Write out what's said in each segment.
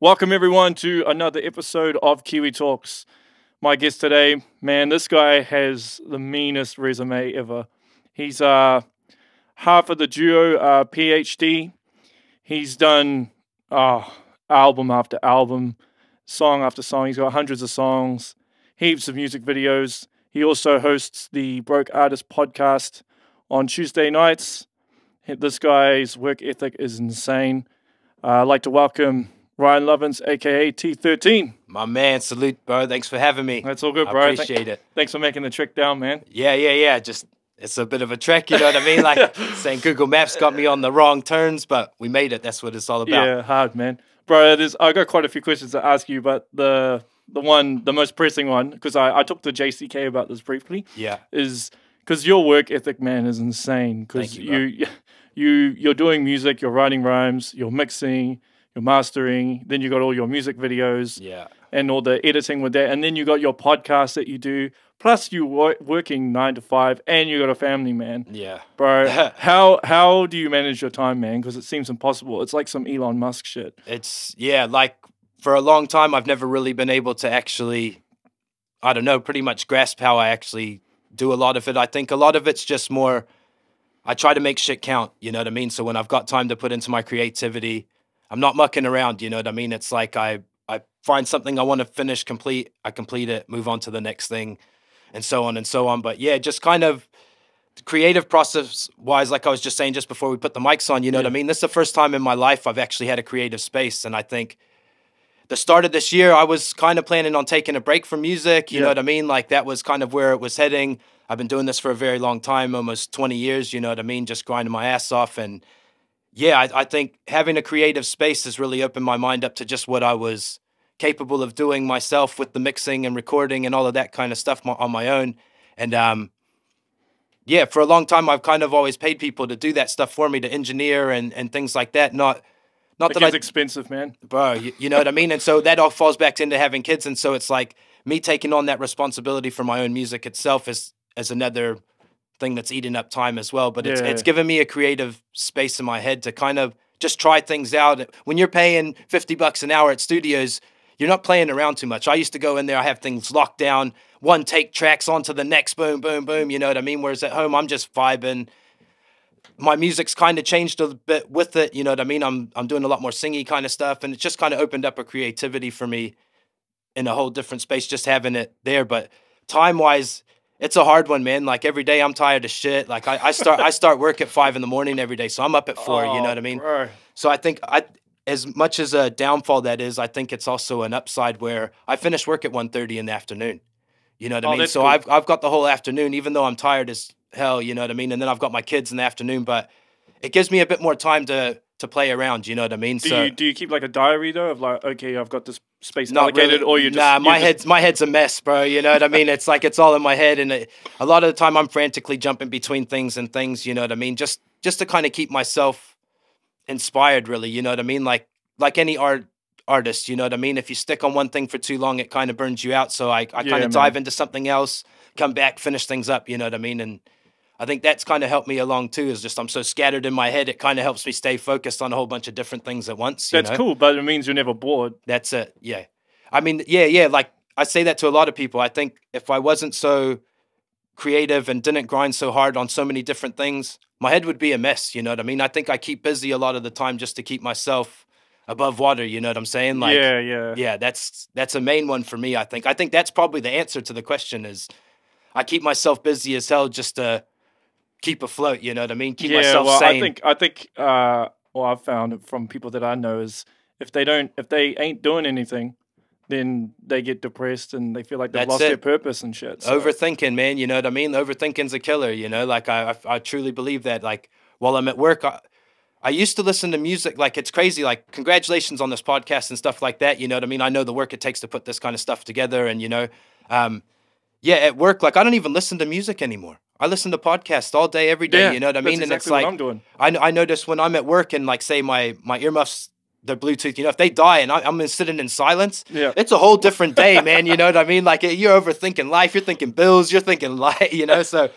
Welcome everyone to another episode of Kiwi Talkz. My guest today, man, this guy has the meanest resume ever. He's uh half of the duo uh, PhD. He's done uh, album after album, song after song. He's got hundreds of songs, heaps of music videos. He also hosts the Broke Artist podcast on Tuesday nights. This guy's work ethic is insane. Uh, I'd like to welcome Ryan Lovins, aka T13. My man, salute, bro. Thanks for having me. That's all good, I bro. appreciate Thank- it. Thanks for making the trek down, man. Yeah, yeah, yeah. Just it's a bit of a trek, you know what I mean? Like saying Google Maps got me on the wrong turns, but we made it. That's what it's all about. Yeah, hard, man. Bro, there's, I got quite a few questions to ask you, but the the one, the most pressing one, because I, I talked to JCK about this briefly, Yeah. is because your work ethic, man, is insane. Because you, you, you, you're doing music, you're writing rhymes, you're mixing, you're mastering, then you got all your music videos Yeah. and all the editing with that, and then you got your podcast that you do. Plus, you wor- working nine to five, and you got a family, man. Yeah. Bro, how how do you manage your time, man? Because it seems impossible. It's like some Elon Musk shit. It's yeah, like for a long time I've never really been able to actually I don't know, pretty much grasp how I actually do a lot of it. I think a lot of it's just more I try to make shit count, you know what I mean? So when I've got time to put into my creativity, I'm not mucking around, you know what I mean? It's like I I find something I want to finish complete, I complete it, move on to the next thing and so on and so on. But yeah, just kind of creative process wise, like I was just saying just before we put the mics on, you know what I mean? This is the first time in my life I've actually had a creative space. And I think the start of this year, I was kind of planning on taking a break from music. You know what I mean? Like that was kind of where it was heading. I've been doing this for a very long time, almost 20 years, you know what I mean? Just grinding my ass off. And yeah, I, I think having a creative space has really opened my mind up to just what I was capable of doing myself with the mixing and recording and all of that kind of stuff on my own. And um, yeah, for a long time, I've kind of always paid people to do that stuff for me, to engineer and, and things like that. Not not that gets I expensive, man. bro you, you know what i mean and so that all falls back into having kids and so it's like me taking on that responsibility for my own music itself is as another thing that's eating up time as well but it's it's given me a creative space in my head to kind of just try things out when you're paying 50 bucks an hour at studios you're not playing around too much i used to go in there i have things locked down one take tracks onto the next boom boom boom you know what i mean whereas at home i'm just vibing my music's kind of changed a bit with it. You know what I mean? I'm I'm doing a lot more singy kind of stuff, and it just kind of opened up a creativity for me in a whole different space. Just having it there, but time wise, it's a hard one, man. Like every day, I'm tired of shit. Like I, I start I start work at five in the morning every day, so I'm up at four. you know oh, what I Oh, mean? Bro. So I think I, as much as a downfall that is, I think it's also an upside where I finish work at 1.30 in the afternoon. You know what Oh, I mean? So cool. I've I've got the whole afternoon, even though I'm tired as hell. You know what I mean? And then I've got my kids in the afternoon, but it gives me a bit more time to to play around. You know what I mean? Do so you do you keep like a diary though of like okay I've got this space not allocated really. or you just nah, my just- head's my head's a mess, bro. You know what I mean? It's like it's all in my head, and it, a lot of the time I'm frantically jumping between things and things. You know what I mean? Just just to kind of keep myself inspired, really. You know what I mean? Like like any art artist, you know what I mean? If you stick on one thing for too long, it kind of burns you out. So I I Yeah, kind of dive into something else, come back, finish things up. You know what I mean? And I think that's kind of helped me along too. Is just I'm so scattered in my head, it kind of helps me stay focused on a whole bunch of different things at once. You That's know? cool, but it means you're never bored. That's it. Yeah. I mean, yeah, yeah. Like I say that to a lot of people. I think if I wasn't so creative and didn't grind so hard on so many different things, my head would be a mess. You know what I mean? I think I keep busy a lot of the time just to keep myself above water. You know what I'm saying? Like, yeah, yeah. yeah, that's that's a main one for me. I think. I think that's probably the answer to the question. Is I keep myself busy as hell just to keep afloat. You know what I mean? Keep yeah, myself well, sane. I think I think uh, what I've found from people that I know is if they don't if they ain't doing anything, then they get depressed and they feel like they've That's lost their purpose and shit. So, overthinking, man. You know what I mean? Overthinking's a killer. You know, like I, I, I truly believe that. Like while I'm at work, I, I used to listen to music. Like it's crazy. Like congratulations on this podcast and stuff like that. You know what I mean? I know the work it takes to put this kind of stuff together, and you know, um, yeah, at work, like I don't even listen to music anymore. I listen to podcasts all day, every day. yeah, you know what I mean? and it's exactly what like I'm doing. I, I notice when I'm at work and like say my my earmuffs, the Bluetooth, you know, if they die and I, I'm sitting in silence, Yeah. it's a whole different day, man. You know what I mean? Like you're overthinking life, you're thinking bills, you're thinking life, you know. So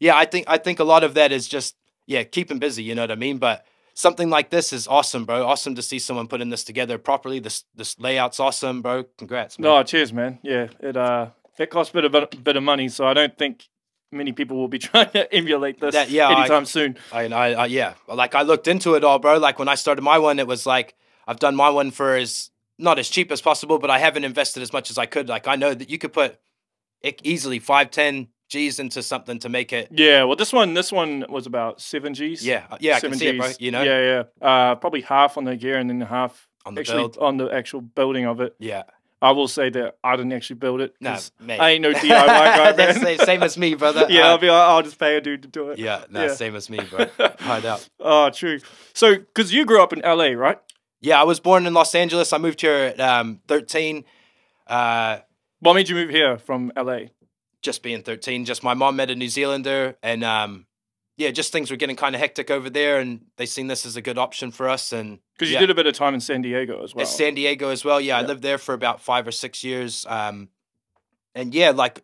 yeah, I think I think a lot of that is just yeah keeping busy. You know what I mean? But something like this is awesome, bro. Awesome to see someone putting this together properly. This this layout's awesome, bro. Congrats. Man. No, cheers, man. Yeah, it uh, it costs a bit of a bit of money, so I don't think many people will be trying to emulate this That- yeah, I- anytime soon. I, I, I yeah, like I looked into it all, bro. Like when I started my one, it was like I've done my one for as not as cheap as possible, but I haven't invested as much as I could. Like I know that you could put easily five, ten G's into something to make it. Yeah, well, this one, this one was about seven Gs. Yeah, uh, yeah, I can seven see it, bro. You know, Yeah, yeah. Uh, probably half on the gear and then half on the actually build. on the actual building of it. Yeah, I will say that I didn't actually build it. no, mate. I ain't no DIY guy, That's man. same, same as me, brother. yeah, Uh, I'll be. like, I'll just pay a dude to do it. yeah, no, Yeah. same as me, bro. Hard out. Oh, true. So, because you grew up in LA, right? Yeah, I was born in Los Angeles. I moved here at um, 13. Uh, What made you move here from LA? just being 13. Just my mom met a New Zealander, and um, yeah, just things were getting kind of hectic over there, and they seen this as a good option for us. And Because you yeah. did a bit of time in San Diego as well. At San Diego as well. Yeah, I lived there for about five or six years. Um, and yeah, like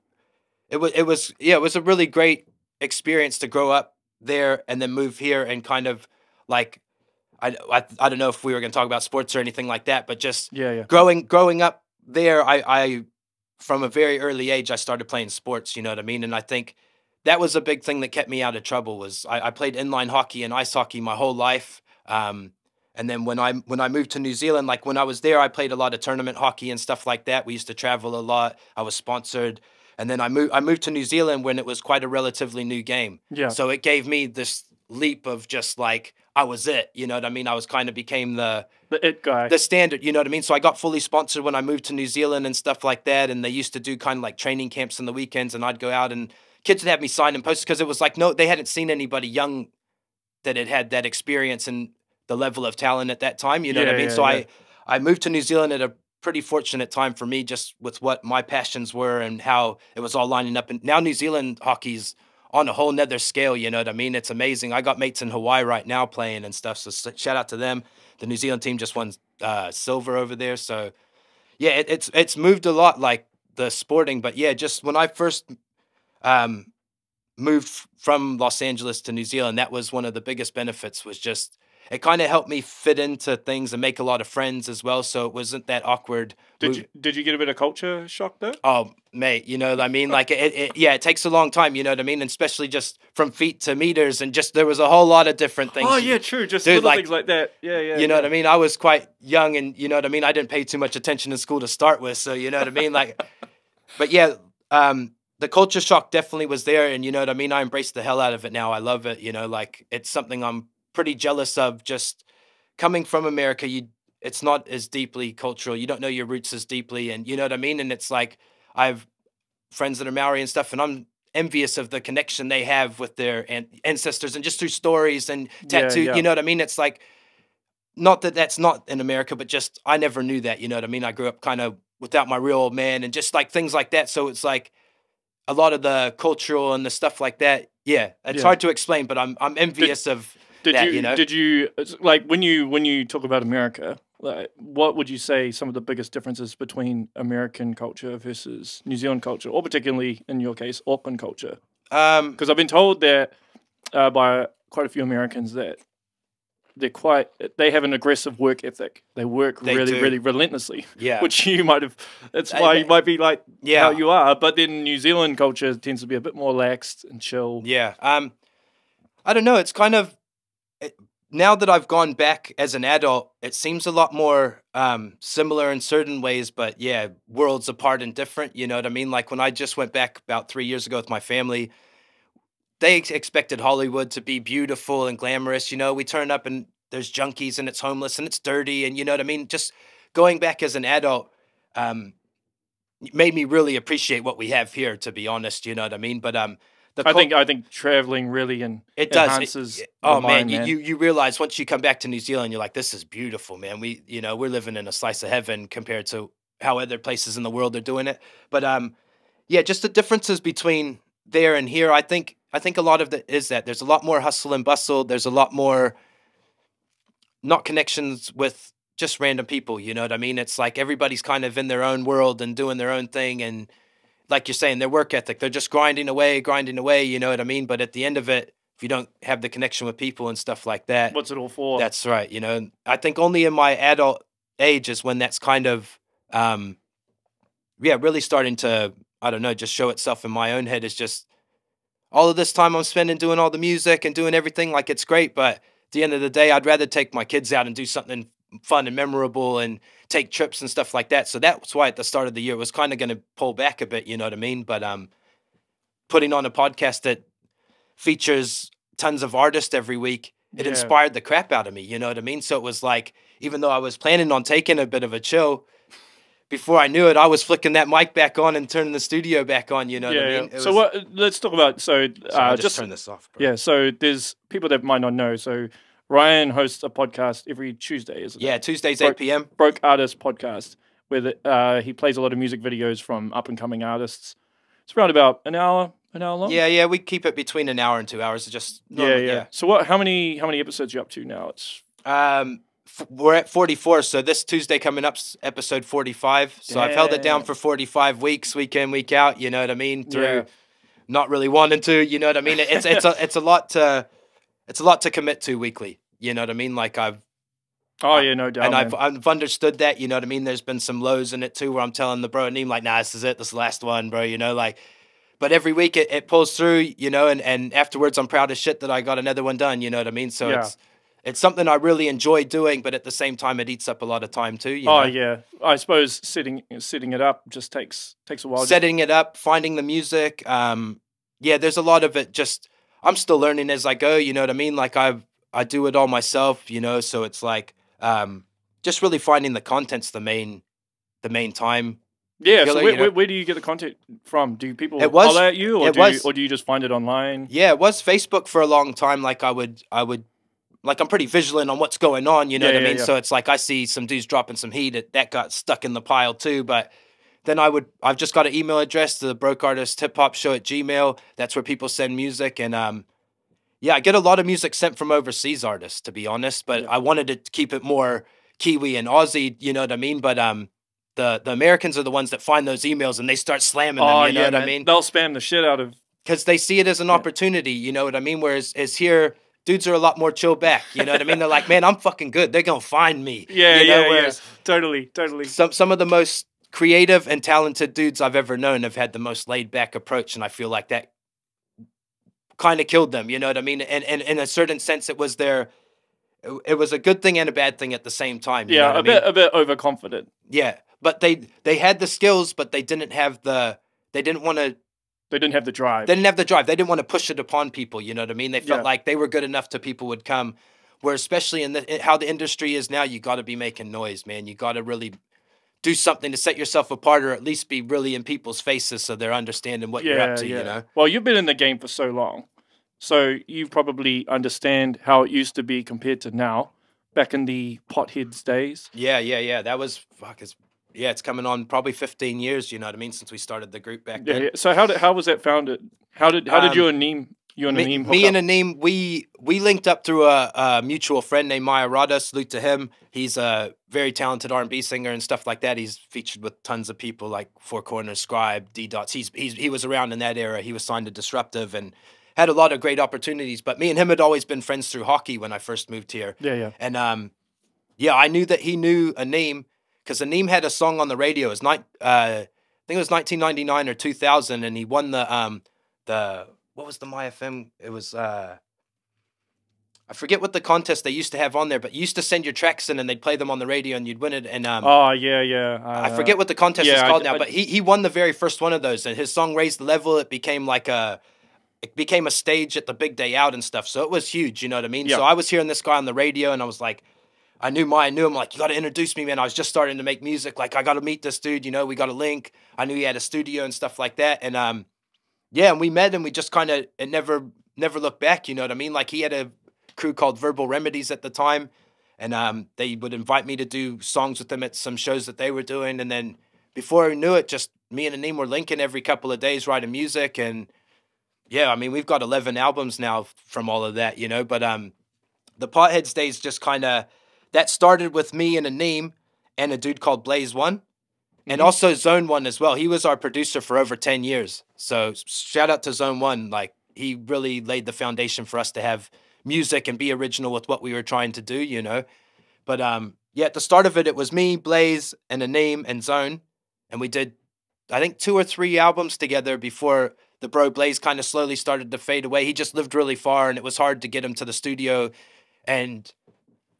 it was, it was, yeah, it was a really great experience to grow up there and then move here and kind of like, I, I, I don't know if we were going to talk about sports or anything like that, but just yeah, yeah. growing, growing up there, I, I, from a very early age, I started playing sports. You know what I mean? And I think that was a big thing that kept me out of trouble. Was I, I played inline hockey and ice hockey my whole life. Um, and then when I when I moved to New Zealand, like when I was there, I played a lot of tournament hockey and stuff like that. We used to travel a lot. I was sponsored, and then I moved I moved to New Zealand when it was quite a relatively new game. Yeah. So it gave me this leap of just like I was it. You know what I mean? I was kind of became the The it guy. the standard, you know what I mean? So I got fully sponsored when I moved to New Zealand and stuff like that. And they used to do kind of like training camps on the weekends, and I'd go out and kids would have me sign and post because it was like no, they hadn't seen anybody young that had had that experience and the level of talent at that time. You know what I mean? yeah, so yeah. I I moved to New Zealand at a pretty fortunate time for me, just with what my passions were and how it was all lining up. And now New Zealand hockey's on a whole nother scale. You know what I mean? It's amazing. I got mates in Hawaii right now playing and stuff. So shout out to them. The New Zealand team just won uh, silver over there. So yeah, it, it's it's moved a lot, like the sporting. But yeah, just when I first um, moved f- from Los Angeles to New Zealand, that was one of the biggest benefits. Was just it kind of helped me fit into things and make a lot of friends as well. So it wasn't that awkward. did move- you did you get a bit of culture shock there? Oh, mate, you know what I mean? Like, it, it, yeah, it takes a long time, you know what I mean? And especially just from feet to meters, and just there was a whole lot of different things. Oh yeah, true. Just Dude, little like- things like that. Yeah, yeah. You know yeah. what I mean? I was quite young, and you know what I mean. I didn't pay too much attention in school to start with, so you know what I mean. Like, but yeah, um, the culture shock definitely was there, and you know what I mean. I embrace the hell out of it now. I love it. You know, like it's something I'm pretty jealous of. Just coming from America, you it's not as deeply cultural. You don't know your roots as deeply, and you know what I mean. And it's like I've friends that are Maori and stuff, and I'm envious of the connection they have with their an- ancestors, and just through stories and Yeah, tattoo. yeah. You know what I mean? It's like not that that's not in America, but just I never knew that. You know what I mean? I grew up kind of without my real old man, and just like things like that. So it's like a lot of the cultural and the stuff like that. Yeah, it's Yeah. hard to explain, but I'm I'm envious of. Did that, you, you know? did you like when you when you talk about America, like what would you say some of the biggest differences between American culture versus New Zealand culture, or particularly in your case, Auckland culture? Um, Because I've been told that uh, by quite a few Americans that they're quite they have an aggressive work ethic. They work They really, do. really relentlessly. yeah, Which you might have. That's why you might be like yeah, how you are. But then New Zealand culture tends to be a bit more laxed and chill. Yeah. Um, I don't know. It's kind of it, now that I've gone back as an adult, it seems a lot more um, similar in certain ways, but yeah, worlds apart and different. You know what I mean? Like when I just went back about three years ago with my family, they expected Hollywood to be beautiful and glamorous. You know, we turn up and there's junkies and it's homeless and it's dirty, and you know what I mean. Just going back as an adult. Um, made me really appreciate what we have here to be honest you know what i mean but um the I think I think traveling really and it does. Enhances. it- the oh mind, man, you, you you realize once you come back to New Zealand, you're like, this is beautiful, man. We you know we're living in a slice of heaven compared to how other places in the world are doing it. But um, yeah, just the differences between there and here. I think I think a lot of it is that there's a lot more hustle and bustle. There's a lot more not connections with just random people. You know what I mean? It's like everybody's kind of in their own world and doing their own thing and like you're saying, their work ethic. They're just grinding away, grinding away. You know what I mean? But at the end of it, if you don't have the connection with people and stuff like that, What's it all for? that's right. You know, I think only in my adult age is when that's kind of, um, yeah, really starting to, I don't know, just show itself in my own head. Is just all of this time I'm spending doing all the music and doing everything. Like it's great, but at the end of the day, I'd rather take my kids out and do something fun and memorable and take trips and stuff like that. So that's why at the start of the year it was kind of going to pull back a bit. You know what I mean? But um, putting on a podcast that features tons of artists every week it Yeah. inspired the crap out of me. You know what I mean? So it was like, even though I was planning on taking a bit of a chill, before I knew it, I was flicking that mic back on and turning the studio back on. You know yeah. what I mean? It So was- what? Let's talk about. So Sorry, uh, just, just turn this off. Bro. yeah. So there's people that might not know. So Ryan hosts a podcast every Tuesday, isn't it? Yeah, Tuesdays, Bro- 8 p.m. Broke Artist Podcast, where the, uh, he plays a lot of music videos from up and coming artists. It's around about an hour, an hour long. Yeah, yeah, we keep it between an hour and two hours. Just yeah, normal- yeah. So what? How many? How many episodes you up to now? It's Um, we're at 44, so this Tuesday coming up's episode 45. So I've held it down for 45 weeks, week in, week out. You know what I mean? Through Yeah. not really wanting to. You know what I mean? It's it's a it's a lot to it's a lot to commit to weekly. You know what I mean? Like I've oh yeah, no doubt. and I've. I've understood that. You know what I mean? There's been some lows in it too, where I'm telling the bro and him like, nah, this is it. This is the last one, bro. You know, like. But every week it, it pulls through, you know, and, and afterwards I'm proud as shit that I got another one done. You know what I mean? So Yeah. it's it's something I really enjoy doing, but at the same time it eats up a lot of time too. You oh know? yeah. I suppose setting setting it up just takes takes a while. setting it up, finding the music. Um, yeah, there's a lot of it. Just I'm still learning as I go. You know what I mean? Like I I do it all myself. You know, so it's like um, just really finding the content's the main the main time. yeah. feel So where, you know- where, where do you get the content from? Do people It was- holler at you, or do you, or do you just find it online? Yeah, it was Facebook for a long time. Like I would I would like I'm pretty vigilant on what's going on. You know Yeah, what I mean? yeah. So it's like I see some dudes dropping some heat. It, that got stuck in the pile too, but. Then I would. I've just got an email address to the Broke Artist Hip Hop Show at Gmail. That's where people send music, and um, yeah, I get a lot of music sent from overseas artists, to be honest. But Yeah. I wanted to keep it more Kiwi and Aussie. You know what I mean? But um, the the Americans are the ones that find those emails and they start slamming them. Oh You know yeah, what I mean? They'll spam the shit out of. because they see it as an Yeah. opportunity. You know what I mean? Whereas as here, dudes are a lot more chill back. You know what I mean? They're like, man, I'm fucking good. They're gonna find me. Yeah, you know, yeah, yeah. Totally, totally. Some some of the most creative and talented dudes I've ever known have had the most laid back approach, and I feel like that kind of killed them. You know what I mean? And and in a certain sense, it was their. It, was a good thing and a bad thing at the same time. You know Yeah, what a I mean? bit, a bit overconfident. Yeah, but they they had the skills, but they didn't have the. They didn't want to They didn't have the drive. they didn't have the drive. They didn't want to push it upon people. You know what I mean? They felt Yeah. like they were good enough to people would come. Where especially in the, how the industry is now, you got to be making noise, man. You got to really do something to set yourself apart, or at least be really in people's faces so they're understanding what you're up to. You know? Well, you've been in the game for so long, so you probably understand how it used to be compared to now. Back in the potheads days. Yeah, yeah, yeah. That was fuck. It's, yeah, it's coming on probably 15 years. You know what I mean? Since we started the group back Yeah. then. yeah. So how did how was that founded? How did how did Um, you and Neem you and me, Neem me and Anime, we we linked up through a, a mutual friend named Maya Rada. Salute to him. He's a very talented R and B singer and stuff like that. He's featured with tons of people like Four Corners, Scribe, D Dots. He's, he's he was around in that era. He was signed to Disruptive and had a lot of great opportunities. But me and him had always been friends through hockey when I first moved here. yeah, yeah. And um, yeah, I knew that he knew Anime because Anime had a song on the radio. It was night, uh, I think it was 1999 or 2000, and he won the um the what was the Mai FM? It was uh. I forget what the contest they used to have on there, but you used to send your tracks in and they'd play them on the radio and you'd win it. And um, Oh yeah, yeah. I uh, forget what the contest is yeah, I called d- now, I- but he he won the very first one of those, and his song raised the level. It became like a, it became a stage at the big day out and stuff. So it was huge. You know what I mean? Yeah. So I was hearing this guy on the radio, and I was like, I knew my, I knew him. Like, you got to introduce me, man. I was just starting to make music. Like, I got to meet this dude. You know, we got a link. I knew he had a studio and stuff like that, and um, yeah, and we met, and we just kind of it never never looked back. You know what I mean? Like he had a crew called Verbal Remedies at the time, and um, they would invite me to do songs with them at some shows that they were doing, and then before I knew it, just me and Anime were linking every couple of days writing music, and yeah, I mean we've got eleven albums now from all of that, you know. But um, the Potheads days just kind of that started with me and Anime and a dude called Blaze One. And Mhm. also Zone One as well. He was our producer for over ten years. So shout out to Zone One. Like he really laid the foundation for us to have music and be original with what we were trying to do, you know. But um, yeah, at the start of it, it was me, Blaze, and Anime and Zone, and we did, I think, two or three albums together before the bro Blaze kind of slowly started to fade away. He just lived really far, and it was hard to get him to the studio, and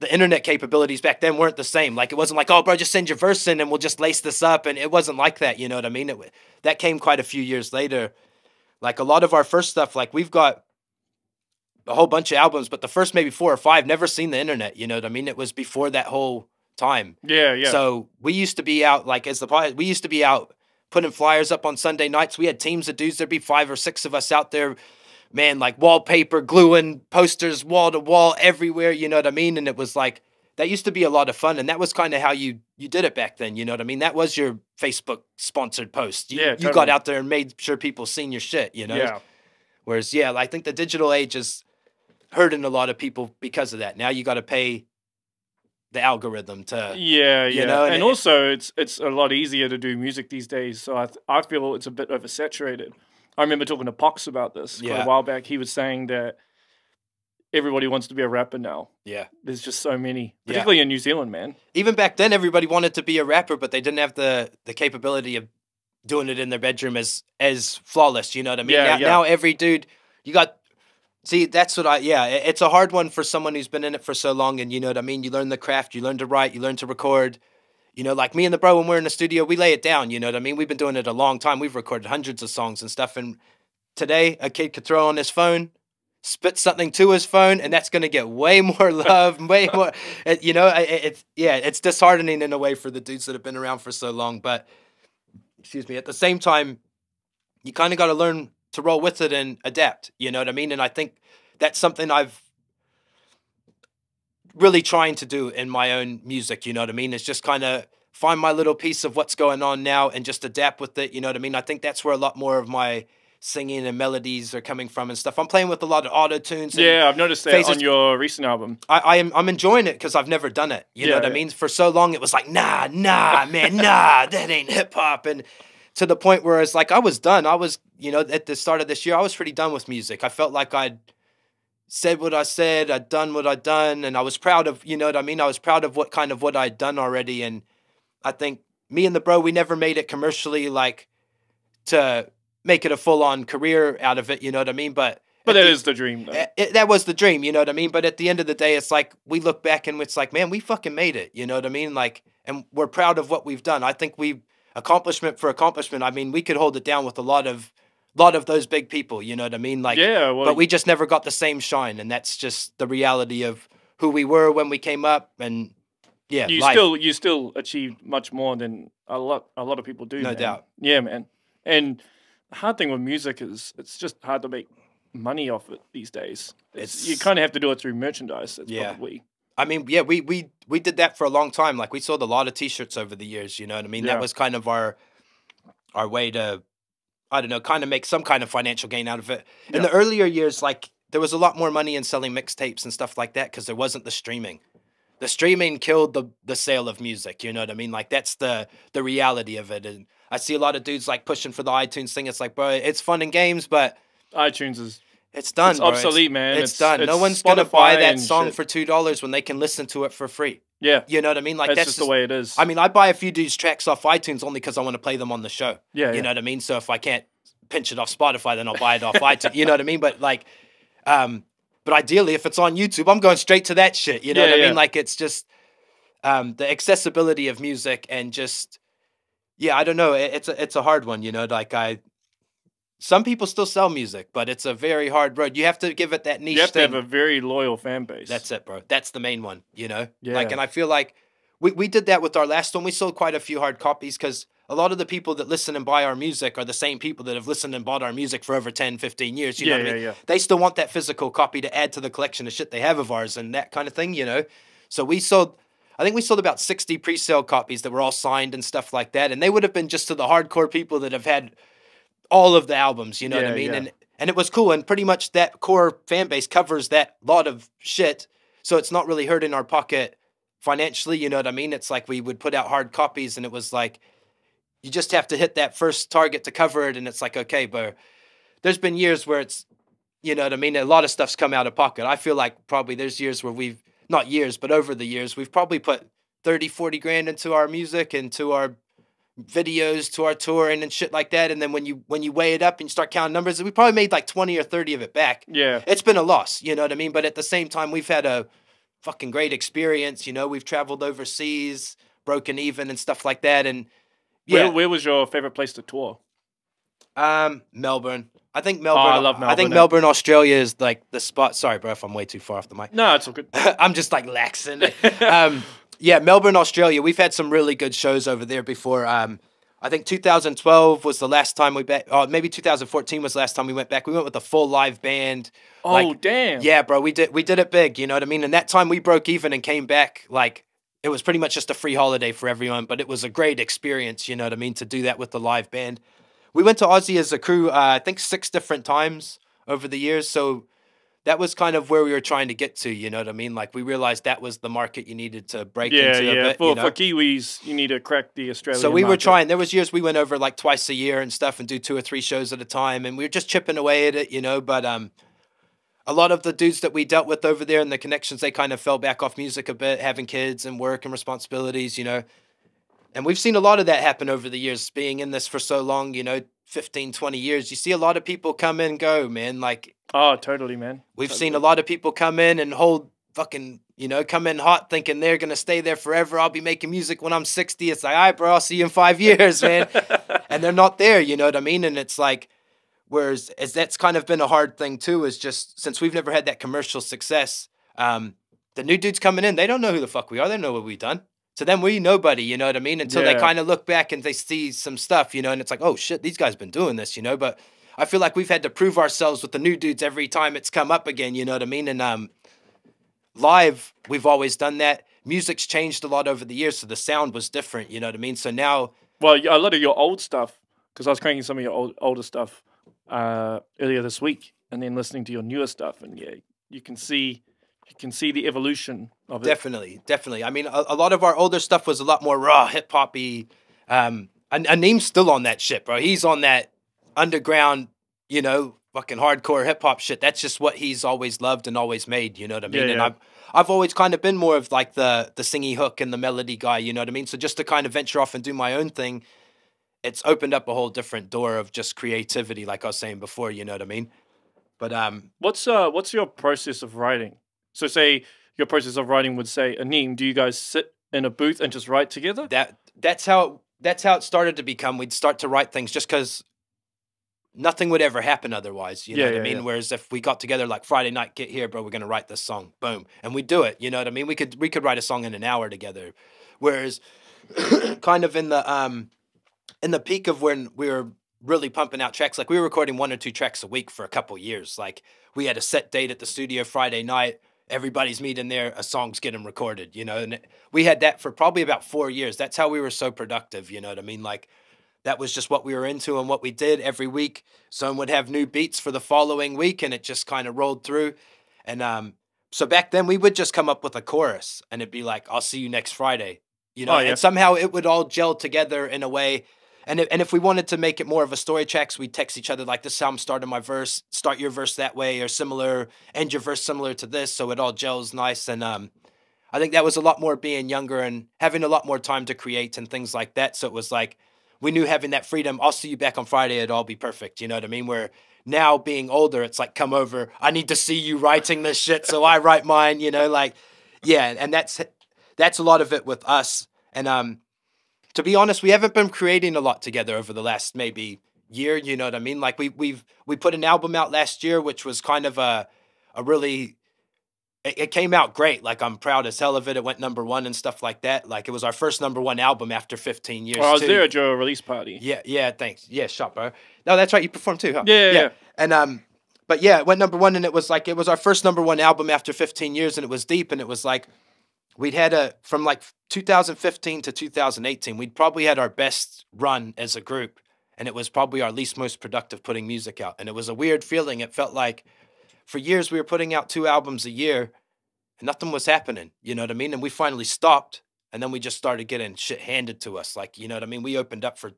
the internet capabilities back then weren't the same. Like it wasn't like, oh, bro, just send your verse in and we'll just lace this up, and it wasn't like that. You know what I mean? It that came quite a few years later. Like a lot of our first stuff, like we've got a whole bunch of albums, but the first maybe four or five never seen the internet. You know what I mean? It was before that whole time. Yeah, yeah. So we used to be out like as the we used to be out putting flyers up on Sunday nights. We had teams of dudes. There'd be five or six of us out there, man, like wallpaper, gluing posters wall to wall everywhere. You know what I mean? And it was like that used to be a lot of fun, and that was kind of how you you did it back then. You know what I mean? That was your Facebook sponsored post. You, Yeah, you got out there and made sure people seen your shit. You know? yeah. Whereas, yeah, I think the digital age is hurting a lot of people because of that. Now you got to pay the algorithm to. Yeah, you yeah, know, and and, it- also it's it's a lot easier to do music these days. So I th- I feel it's a bit oversaturated. I remember talking to Pox about this quite Yeah. a while back. He was saying that everybody wants to be a rapper now. Yeah. There's just so many, Yeah. particularly in New Zealand, man. Even back then, everybody wanted to be a rapper, but they didn't have the the capability of doing it in their bedroom as as flawless. You know what I mean? Yeah, now, yeah. now every dude, you got. See, that's what I. Yeah, it's a hard one for someone who's been in it for so long, and you know what I mean. You learn the craft, you learn to write, you learn to record. You know, like me and the bro, when we're in the studio, we lay it down. You know what I mean? We've been doing it a long time. We've recorded hundreds of songs and stuff. And today, a kid could throw on his phone, spit something to his phone, and that's going to get way more love, way more. It, you know, it, it- it's yeah, it's disheartening in a way for the dudes that have been around for so long. But excuse me, at the same time, you kind of got to learn to roll with it and adapt. You know what I mean? And I think that's something I've really trying to do in my own music. You know what I mean? It's just kind of find my little piece of what's going on now and just adapt with it. You know what I mean? I think that's where a lot more of my singing and melodies are coming from and stuff. I'm playing with a lot of auto tunes. Yeah, I've noticed that phases- on your recent album. I, I am I'm enjoying it because I've never done it. You know Yeah, what I mean? For so long it was like, nah, nah, man, nah, that ain't hip hop. And to the point where it's like I was done. I was, you know, at the start of this year, I was pretty done with music. I felt like I'd said what I said, I'd done what I'd done, and I was proud of, you know what I mean? I was proud of what kind of what I'd done already. And I think me and the bro, we never made it commercially like to make it a full on career out of it, you know what I mean? But But at that the- is the dream, though. Eh, it, that was the dream, you know what I mean? But at the end of the day, it's like we look back and it's like, man, we fucking made it, you know what I mean? Like, and we're proud of what we've done. I think we accomplishment for accomplishment. I mean, we could hold it down with a lot of, lot of those big people, you know what I mean? Like, yeah, well, but we just never got the same shine, and that's just the reality of who we were when we came up, and yeah, you life. still you still achieved much more than a lot a lot of people do. No man. doubt. Yeah, man. And the hard thing with music is it's just hard to make money off it these days. It's, you kind of have to do it through merchandise. That's Yeah. probably I mean, yeah, we we we did that for a long time. Like we sold a lot of T-shirts over the years. You know what I mean? Yeah. That was kind of our our way to, I don't know, kind of make some kind of financial gain out of it. In Yeah. the earlier years, like there was a lot more money in selling mixtapes and stuff like that because there wasn't the streaming. The streaming killed the the sale of music. You know what I mean? Like that's the the reality of it. And I see a lot of dudes like pushing for the iTunes thing. It's like, bro, it's fun and games, but iTunes is it's done. It's bro. obsolete, man. It's, It's- done. no it's one's gonna buy that song shit. for two dollars when they can listen to it for free. yeah. You know what I mean? Like that's, that's, just the way it is. I mean, I buy a few dudes tracks off iTunes only because I want to play them on the show. yeah, You yeah. know what I mean? So if I can't pinch it off Spotify, then I'll buy it off iTunes. You know what I mean? But like, um, but ideally, if it's on YouTube, I'm going straight to that shit. You know Yeah, what I yeah. mean? Like, it's just um, the accessibility of music and just yeah, I don't know. It, it's a it's a hard one. You know, like I. Some people still sell music, but it's a very hard road. You have to give it that niche you have to have a very loyal fan base. That's it, bro. That's the main one, you know? Like, and I feel like we, we did that with our last one. We sold quite a few hard copies because a lot of the people that listen and buy our music are the same people that have listened and bought our music for over 10, 15 years. You Yeah, know what I yeah, mean? yeah. They still want that physical copy to add to the collection of shit they have of ours and that kind of thing, you know? So we sold, I think we sold about 60 pre sale copies that were all signed and stuff like that. And they would have been just to the hardcore people that have had all of the albums, you know what I mean? yeah. And and it was cool. And pretty much that core fan base covers that lot of shit. So it's not really hurting our pocket financially, you know what I mean? It's like we would put out hard copies and it was like you just have to hit that first target to cover it and it's like, okay, but there's been years where it's You know what I mean? A lot of stuff's come out of pocket. I feel like probably there's years where we've not years, but over the years we've probably put 30, 40 grand into our music into our videos, to our tour and shit like that. And then when you when you weigh it up and you start counting numbers, we probably made like 20 or 30 of it back. Yeah. It's been a loss, you know what I mean? But at the same time, we've had a fucking great experience. You know, we've traveled overseas, broken even and stuff like that. And yeah, Where, where was your favorite place to tour? um, Melbourne. I think Melbourne. Oh, I love Melbourne. I think Melbourne, eh? Melbourne, Australia is like the spot. Sorry, bro, if I'm way too far off the mic. No, it's all good. I'm just like laxing. um, yeah, Melbourne, Australia. We've had some really good shows over there before. Um, I think 2012 was the last time we back. Oh, maybe 2014 was the last time we went back. We went with a full live band. Oh, Like, damn. Yeah, bro, we did we did it big. You know what I mean? And that time we broke even and came back like it was pretty much just a free holiday for everyone, but it was a great experience. You know what I mean? To do that with the live band. We went to Aussie as a crew. Uh, I think six different times over the years. So that was kind of where we were trying to get to. You know what I mean? Like we realized that was the market you needed to break Yeah, into. yeah. bit, for, you know? for Kiwis, you need to crack the Australian So we were trying. There was years we went over like twice a year and stuff, and do two or three shows at a time, and we were just chipping away at it, you know. But um, a lot of the dudes that we dealt with over there and the connections, they kind of fell back off music a bit, having kids and work and responsibilities, you know. And we've seen a lot of that happen over the years, being in this for so long, you know, 15, 20 years. You see a lot of people come and go, man. Like Oh, totally, man. We've seen a lot of people come in and hold fucking, you know, come in hot thinking they're gonna stay there forever. I'll be making music when I'm 60. It's like, all right, bro, I'll see you in five years, man. and they're not there, you know what I mean? And it's like, whereas as that's kind of been a hard thing too, is just since we've never had that commercial success, um, the new dudes coming in, they don't know who the fuck we are. They know what we've done. To them, we nobody, you know what I mean? Until they kind of look back and they see some stuff, you know, and it's like, oh shit, these guys been doing this, you know. But I feel like we've had to prove ourselves with the new dudes every time it's come up again, you know what I mean? And um, live, we've always done that. Music's changed a lot over the years, so the sound was different, you know what I mean? So now, Well, a lot of your old stuff, because I was cranking some of your old, older stuff uh, earlier this week, and then listening to your newer stuff, and yeah, you can see you can see the evolution of it. Definitely, definitely. I mean, a, a lot of our older stuff was a lot more raw, hip hoppy. Um, and Anime's still on that shit, bro. He's on that underground, you know, fucking hardcore hip hop shit. That's just what he's always loved and always made. You know what I mean? Yeah, yeah. And. I've I've always kind of been more of like the the singy hook and the melody guy. You know what I mean? So just to kind of venture off and do my own thing, it's opened up a whole different door of just creativity, like I was saying before. You know what I mean? But um, What's uh what's your process of writing? So say your process of writing would say, Anime, do you guys sit in a booth and just write together? that that's how it, that's how it started to become. We'd start to write things just because nothing would ever happen otherwise. You know Yeah, what I mean? yeah. Whereas if we got together like Friday night, get here, bro, we're gonna write this song, boom, and we do it. You know what I mean? We could we could write a song in an hour together. Whereas, kind of in the um in the peak of when we were really pumping out tracks, like we were recording one or two tracks a week for a couple years. Like we had a set date at the studio Friday night. Everybody's meeting there. A song's getting recorded, you know. And it- we had that for probably about four years. That's how we were so productive, you know what I mean? Like that was just what we were into and what we did every week. Someone would have new beats for the following week, and it just kind of rolled through. And um, so back then we would just come up with a chorus, and it'd be like, "I'll see you next Friday," you know. Oh, yeah. And somehow it would all gel together in a way. And if, and if we wanted to make it more of a story tracks, we'd text each other like, "This is how I'm starting my verse. Start your verse that way, or similar. End your verse similar to this, so it all gels nice." And um, I think that was a lot more being younger and having a lot more time to create and things like that. So it was like we knew having that freedom. I'll see you back on Friday. It'd all be perfect. You know what I mean? Where now being older, it's like come over. I need to see you writing this shit, so I write mine. You know, like yeah, and that's that's a lot of it with us. And um, to be honest, we haven't been creating a lot together over the last maybe year. You know what I mean? Like we we've we put an album out last year, which was kind of a a really it, it came out great. Like I'm proud as hell of it. It went number one and stuff like that. Like it was our first number one album after 15 years. Well, I was too. there at your release party. Yeah, yeah, thanks. Yeah, bro. No, that's right. You performed too, huh? Yeah, yeah, yeah. And um, but yeah, it went number one, and it was like it was our first number one album after 15 years, and it was deep, and it was like we'd had a from like 2015 to 2018, we'd probably had our best run as a group, and it was probably our least most productive putting music out, and it was a weird feeling. It felt like for years we were putting out two albums a year, and nothing was happening. You know what I mean? And we finally stopped, and then we just started getting shit handed to us. Like you know what I mean? We opened up for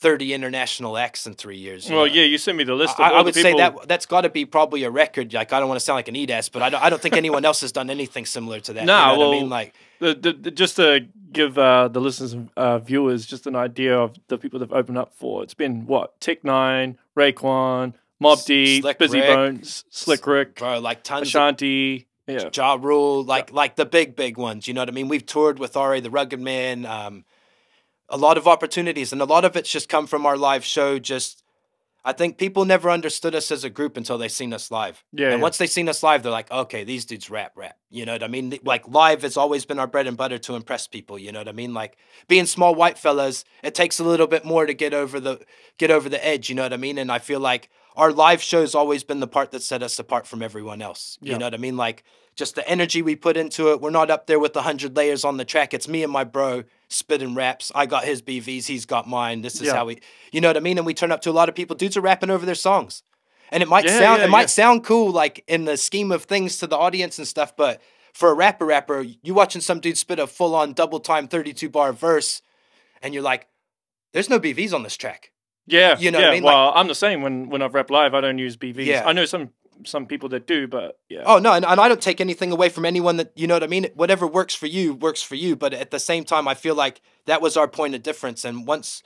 30 international acts in three years. Well, know? yeah, you sent me the list. Of I, I would say that that's got to be probably a record. Like I don't want to sound like an ass, but I don't, I don't think anyone else has done anything similar to that. Nah, you know what I well, mean? Like the, the, the- just to give uh, the listeners and uh, viewers just an idea of the people they've opened up for. It's been what Tech N9ne, Raekwon, Mob S- D, Slick Busy Rick, Bones, Slick Rick, bro, like tons of Ashanti. Yeah, Ja Rule, like like the big big ones. You know what I mean? We've toured with Ra the Rugged Man. Um, a lot of opportunities, and a lot of it's just come from our live show. Just I think people never understood us as a group until they seen us live. yeah. and yeah. once they seen us live, they're like, okay, these dudes rap, rap. You know what I mean? Like live has always been our bread and butter to impress people. You know what I mean? Like being small white fellas, it takes a little bit more to get over the get over the edge. You know what I mean? And I feel like our live show's always been the part that set us apart from everyone else. You Yeah. know what I mean? Like just the energy we put into it. We're not up there with a hundred layers on the track. It's me and my bro spitting raps. I got his BVs, he's got mine. This is Yeah. how we, you know what I mean? And we turn up to a lot of people. Dudes are rapping over their songs. And it might Yeah, sound it might sound cool like in the scheme of things to the audience and stuff, but for a rapper rapper, you watching some dude spit a full on double time 32 bar verse and you're like, there's no BVs on this track. Yeah, you know yeah. I mean? Like- well, I'm the same when when I've rapped live. I don't use BVs. Yeah. I know some some people that do, but yeah. Oh no, and, and I don't take anything away from anyone that you know what I mean. Whatever works for you works for you. But at the same time, I feel like that was our point of difference. And once,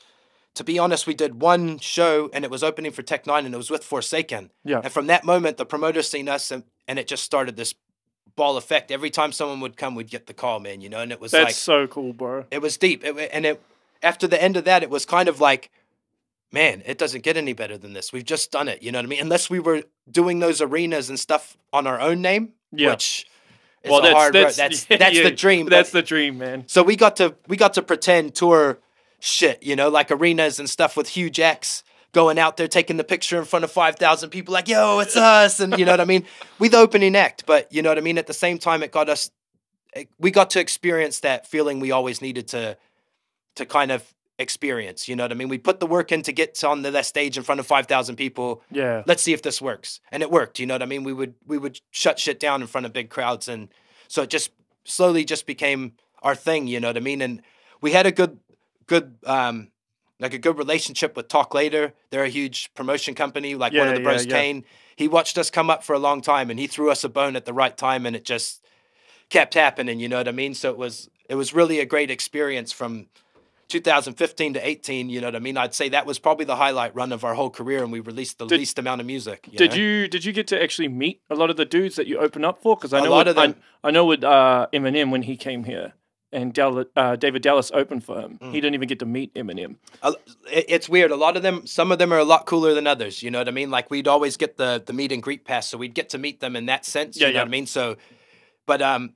to be honest, we did one show and it was opening for Tech N9ne and it was with Forsaken. Yeah. And from that moment, the promoter seen us and, and it just started this ball effect. Every time someone would come, we'd get the call, man. You know, and it was That's like so cool, bro. it was deep. It, and it after the end of that, it was kind of like, man, it doesn't get any better than this. We've just done it. You know what I mean? Unless we were doing those arenas and stuff on our own name, Yeah. which is well, that's hard that's That's yeah, that's yeah, the dream. That's but- the dream, man. so we got to we got to pretend tour shit, you know, like arenas and stuff with huge X going out there taking the picture in front of 5,000 people like, "Yo, it's us." And you know what I mean? We the opening act, but you know what I mean? At the same time it got us it- we got to experience that feeling we always needed to to kind of experience, you know what I mean? We put the work in to get on the, that stage in front of 5,000 people. Yeah. let's see if this works. And it worked you know what i mean? We would we would shut shit down in front of big crowds and so it just slowly just became our thing you know what i mean? And we had a good good um like a good relationship with talk later. They're a huge promotion company like one of the yeah, bros yeah. kane. He watched us come up for a long time and he threw us a bone at the right time and it just kept happening you know what i mean? So it was it was really a great experience from 2015 to 18 you know what i mean i'd say that was probably the highlight run of our whole career and we released the Did- least amount of music Did know? you did you get to actually meet a lot of the dudes that you open up for? Because I A know lot with, of them. I, I know with uh, Eminem when he came here and Dal- uh, David Dallas opened for him, Mm. he didn't even get to meet Eminem. it- it's weird. A lot of them, some of them are a lot cooler than others. You know what I mean? Like we'd always get the the meet and greet pass, so we'd get to meet them in that sense. Yeah, you know yeah. what I mean? So, but um,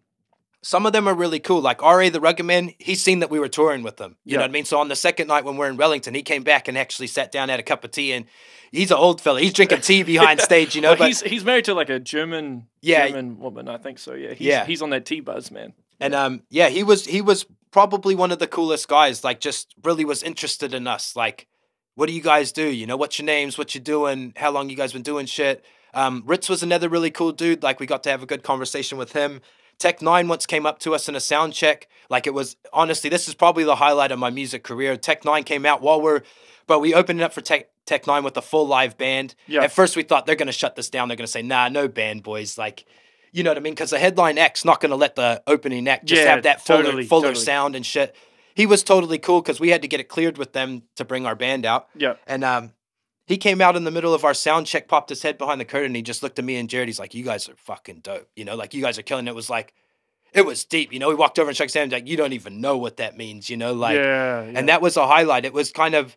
some of them are really cool. Like Ra the Rugged Man, he's seen that we were touring with them. You Yeah. know what I mean? So on the second night when we're in Wellington, he came back and actually sat down, had a cup of tea, and he's an old fella. He's drinking tea behind stage. You know, Well, but he's he's married to like a German Yeah. German woman, I think so. Yeah, he's, Yeah. he's on that tea buzz, man. And um, yeah, he was he was probably one of the coolest guys. Like, just really was interested in us. Like, what do you guys do? You know, what's your names? What you doing? How long you guys been doing shit? Um, Rittz was another really cool dude. Like, we got to have a good conversation with him. Tech N9ne once came up to us in a sound check. Like, it was honestly, this is probably the highlight of my music career. Tech N9ne came out while we're, but we opened it up for Tech Tech N9ne with a full live band. Yeah. At first, we thought they're gonna shut this down. They're gonna say, "Nah, no band, boys." Like, you know what I mean? Because the headline act's not going to let the opening act just Yeah, have that fuller, totally, fuller totally. sound and shit. He was totally cool because we had to get it cleared with them to bring our band out. Yeah, And um, he came out in the middle of our sound check, popped his head behind the curtain. He just looked at me and Jared. He's like, "You guys are fucking dope. You know, like you guys are killing." It was like, it was deep. You know, he walked over and shook his hand. Like, you don't even know what that means. You know, like, yeah, yeah. and that was a highlight. It was kind of,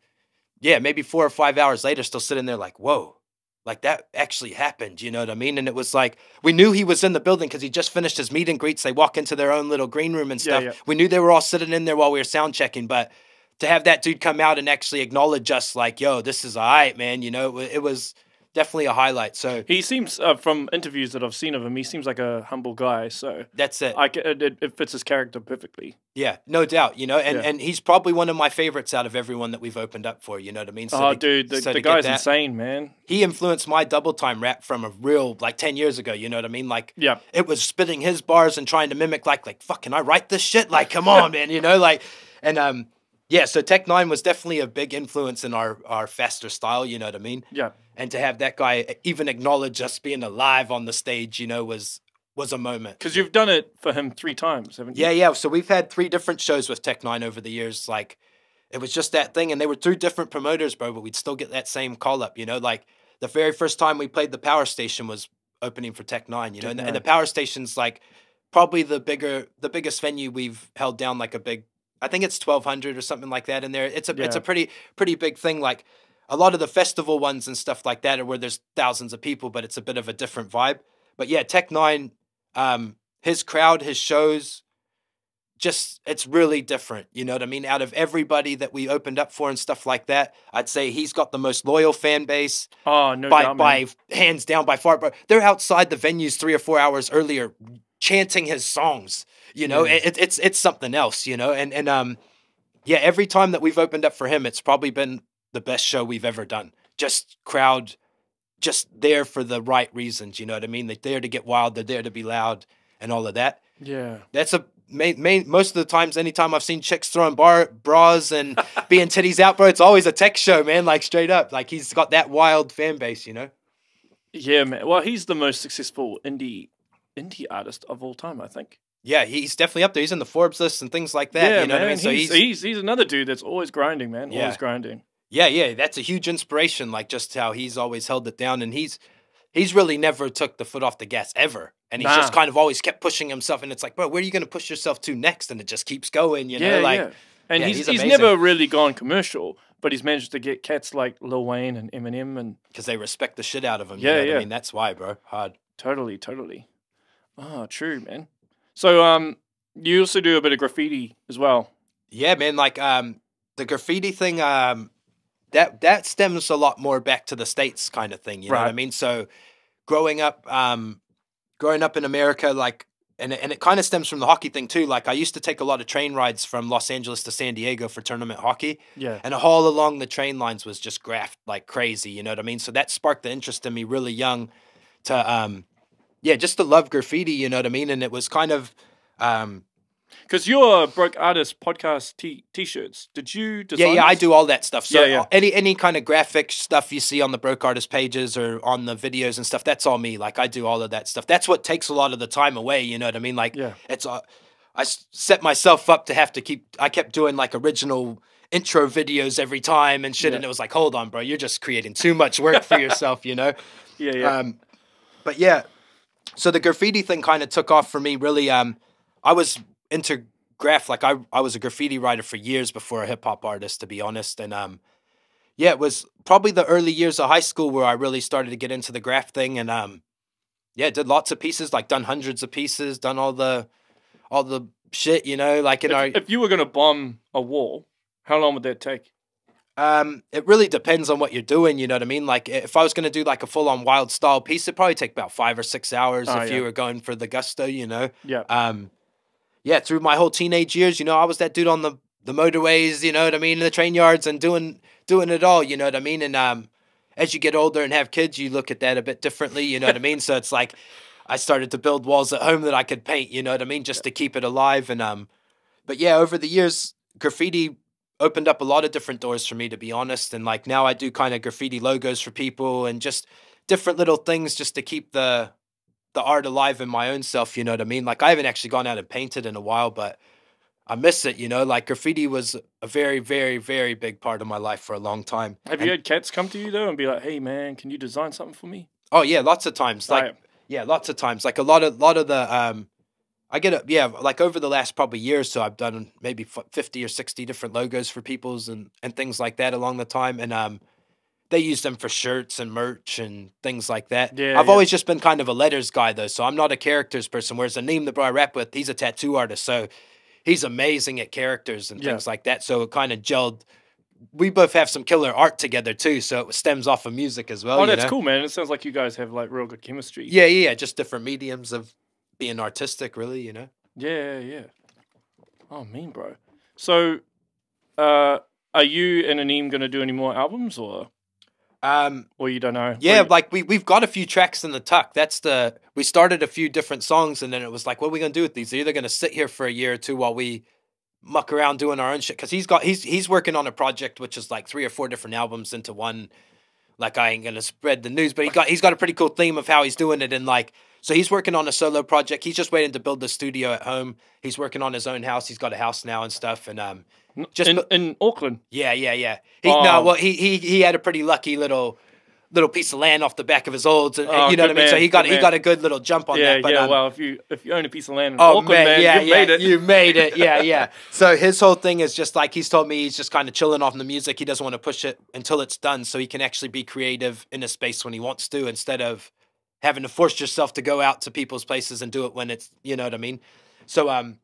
yeah, maybe four or five hours later, still sitting there like, whoa, like that actually happened. You know what I mean? And it was like, we knew he was in the building because he just finished his meet and greets. They walk into their own little green room and stuff. yeah. We knew they were all sitting in there while we were sound checking, but to have that dude come out and actually acknowledge us, like, yo, this is all right, man, you know, it, it was definitely a highlight. So he seems uh, from interviews that I've seen of him, he seems like a humble guy. So that's it. I it, it, it fits his character perfectly. yeah, no doubt, you know, and, Yeah. and he's probably one of my favorites out of everyone that we've opened up for, you know what I mean? So oh, to- dude, the, so the guy's that- insane, man. he influenced my double time rap from a real like 10 years ago you know what i mean like Yeah, it was spitting his bars and trying to mimic like like fuck can i write this shit like come on man you know like and um yeah, so Tech N9ne was definitely a big influence in our our faster style. You know what I mean? Yeah. And to have that guy even acknowledge us being alive on the stage, you know, was was a moment. Because you've done it for him three times, haven't you? Yeah, yeah. So we've had three different shows with Tech N9ne over the years. Like, it was just that thing, and they were through different promoters, bro. But we'd still get that same call up, you know. Like the very first time we played the Power Station was opening for Tech N9ne, you know, and, and the Power Station's like probably the bigger, the biggest venue we've held down. Like a big, I think it's twelve hundred or something like that in there. It's a, it's a pretty, pretty big thing. Like a lot of the festival ones and stuff like that are where there's thousands of people, but it's a bit of a different vibe. But yeah, Tech N9ne, um, his crowd, his shows, just it's really different. You know what I mean? Out of everybody that we opened up for and stuff like that, I'd say he's got the most loyal fan base Oh no by doubt, by hands down by far. But they're outside the venues three or four hours earlier, chanting his songs. You know, Yeah. it, it's it's something else. You know, and and um, yeah, every time that we've opened up for him, it's probably been the best show we've ever done. Just crowd, just there for the right reasons. You know what I mean? They're there to get wild. They're there to be loud and all of that. Yeah. That's a main, main most of the times. Anytime I've seen chicks throwing bar bras and being titties out, bro, it's always a tech show, man. Like straight up, like he's got that wild fan base, you know. Yeah, man. Well, he's the most successful indie indie artist of all time, I think. Yeah, he's definitely up there. He's in the Forbes list and things like that. yeah, you know man. what I mean? So he's, he's, he's he's another dude that's always grinding, man. Yeah. Always grinding. yeah, yeah, that's a huge inspiration. Like just how he's always held it down, and he's he's really never took the foot off the gas ever. And he's just kind of always kept pushing himself. And it's like, bro, where are you going to push yourself to next? And it just keeps going, you know? like, yeah. And yeah, he's he's he's, never really gone commercial, but he's managed to get cats like Lil Wayne and Eminem and because they respect the shit out of him. you Yeah, know what yeah. I mean, that's why, bro. Hard. totally, totally. Oh, true, man. So um you also do a bit of graffiti as well. Yeah, man. Like um, the graffiti thing, um, that that stems a lot more back to the states, kind of thing. You know what I mean? So, growing up, um, growing up in America, like, and and it kind of stems from the hockey thing too. Like, I used to take a lot of train rides from Los Angeles to San Diego for tournament hockey, Yeah. and all along the train lines was just graphed like crazy. You know what I mean? So that sparked the interest in me really young, to um, yeah, just to love graffiti. You know what I mean? And it was kind of um, Because your broke artist podcast t t-shirts. Did you design Yeah, yeah, I do all that stuff. So Yeah, yeah. any any kind of graphic stuff you see on the broke artist pages or on the videos and stuff, that's all me. Like I do all of that stuff. That's what takes a lot of the time away. You know what I mean? Like Yeah. it's uh, I set myself up to have to keep. I kept doing like original intro videos every time and shit, Yeah. and it was like, hold on, bro, you're just creating too much work for yourself. You know? Yeah, yeah. Um, but yeah, so the graffiti thing kind of took off for me. Really, um, I was into graph. Like I, I was a graffiti writer for years before a hip hop artist, to be honest. And um, yeah, it was probably the early years of high school where I really started to get into the graph thing. And um, yeah, did lots of pieces, like done hundreds of pieces, done all the, all the shit, you know, like in our. if, if you were gonna bomb a wall, how long would that take? Um, it really depends on what you're doing. You know what I mean? Like if I was going to do like a full on wild style piece, it'd probably take about five or six hours Oh, if yeah. you were going for the gusto. You know. Yeah. Um, yeah. Through my whole teenage years, you know, I was that dude on the the motorways. You know what I mean? In the train yards and doing doing it all. You know what I mean? And um, as you get older and have kids, you look at that a bit differently. You know what I mean? So it's like I started to build walls at home that I could paint. You know what I mean? Just to keep it alive. And um, but yeah, over the years, graffiti opened up a lot of different doors for me to be honest and like now i do kind of graffiti logos for people and just different little things just to keep the the art alive in my own self you know what i mean like i haven't actually gone out and painted in a while but i miss it you know like graffiti was a very very very big part of my life for a long time Have And- you had cats come to you though and be like, "Hey, man, can you design something for me?" oh yeah lots of times like Right. yeah lots of times like a lot of lot of the um I get a yeah, like over the last probably year or so, I've done maybe fifty or sixty different logos for people's and and things like that along the time, and um, they use them for shirts and merch and things like that. Yeah, I've yeah. always just been kind of a letters guy though, so I'm not a characters person. Whereas Anime, the bro I rap with, he's a tattoo artist, so he's amazing at characters and Yeah. things like that. So it kind of gelled. We both have some killer art together too, so it stems off of music as well. oh, that's know? cool, man. It sounds like you guys have like real good chemistry. Yeah, yeah, just different mediums of being artistic, really. You know. Yeah, yeah. Oh, mean, bro. So, uh, are you and Anime gonna do any more albums, or Um, or you don't know? Yeah, you- like we we've got a few tracks in the tuck. That's the we started a few different songs, and then it was like, what are we gonna do with these? They're either gonna sit here for a year or two while we muck around doing our own shit because he's got he's he's working on a project which is like three or four different albums into one. Like I ain't gonna spread the news, but he got he's got a pretty cool theme of how he's doing it and like so he's working on a solo project. He's just waiting to build the studio at home. He's working on his own house. He's got a house now and stuff. And um, just in, in Auckland. Yeah, yeah, yeah. He, Oh. No, well, he he he had a pretty lucky little little piece of land off the back of his olds, and Oh, you know what I mean. So he got he man. got a good little jump on yeah, that. But, yeah. um, well, if you if you own a piece of land in Oh Auckland, man, man, yeah, you yeah, made it. you made it, yeah, yeah. So his whole thing is just like he's told me he's just kind of chilling off the music. He doesn't want to push it until it's done, so he can actually be creative in a space when he wants to, instead of having to force yourself to go out to people's places and do it when it's, you know what I mean. So um,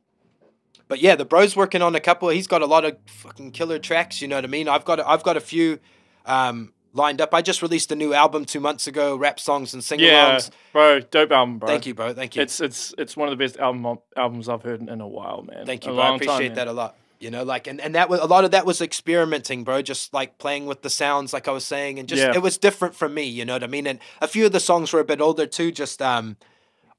but yeah, the bro's working on a couple. He's got a lot of fucking killer tracks. You know what I mean. I've got a, I've got a few um lined up. I just released a new album two months ago, rap songs and sing yeah, bro, dope album, bro. Thank you, bro. Thank you. It's it's it's one of the best album albums I've heard in, in a while, man. Thank you, a bro. I long time, appreciate that a lot. You know, like and, and that was a lot of that was experimenting, bro. Just like playing with the sounds, like I was saying, and just Yeah. it was different from me. You know what I mean? And a few of the songs were a bit older too. Just um,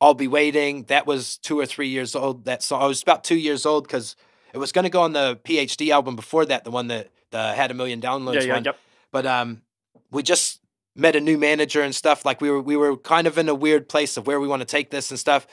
I'll be waiting. That was two or three years old. That song I was about two years old because it was going to go on the PHD album before that, the one that the had a million downloads Yeah, yeah, one. yep. But um, we just met a new manager and stuff. Like we were we were kind of in a weird place of where we want to take this and stuff.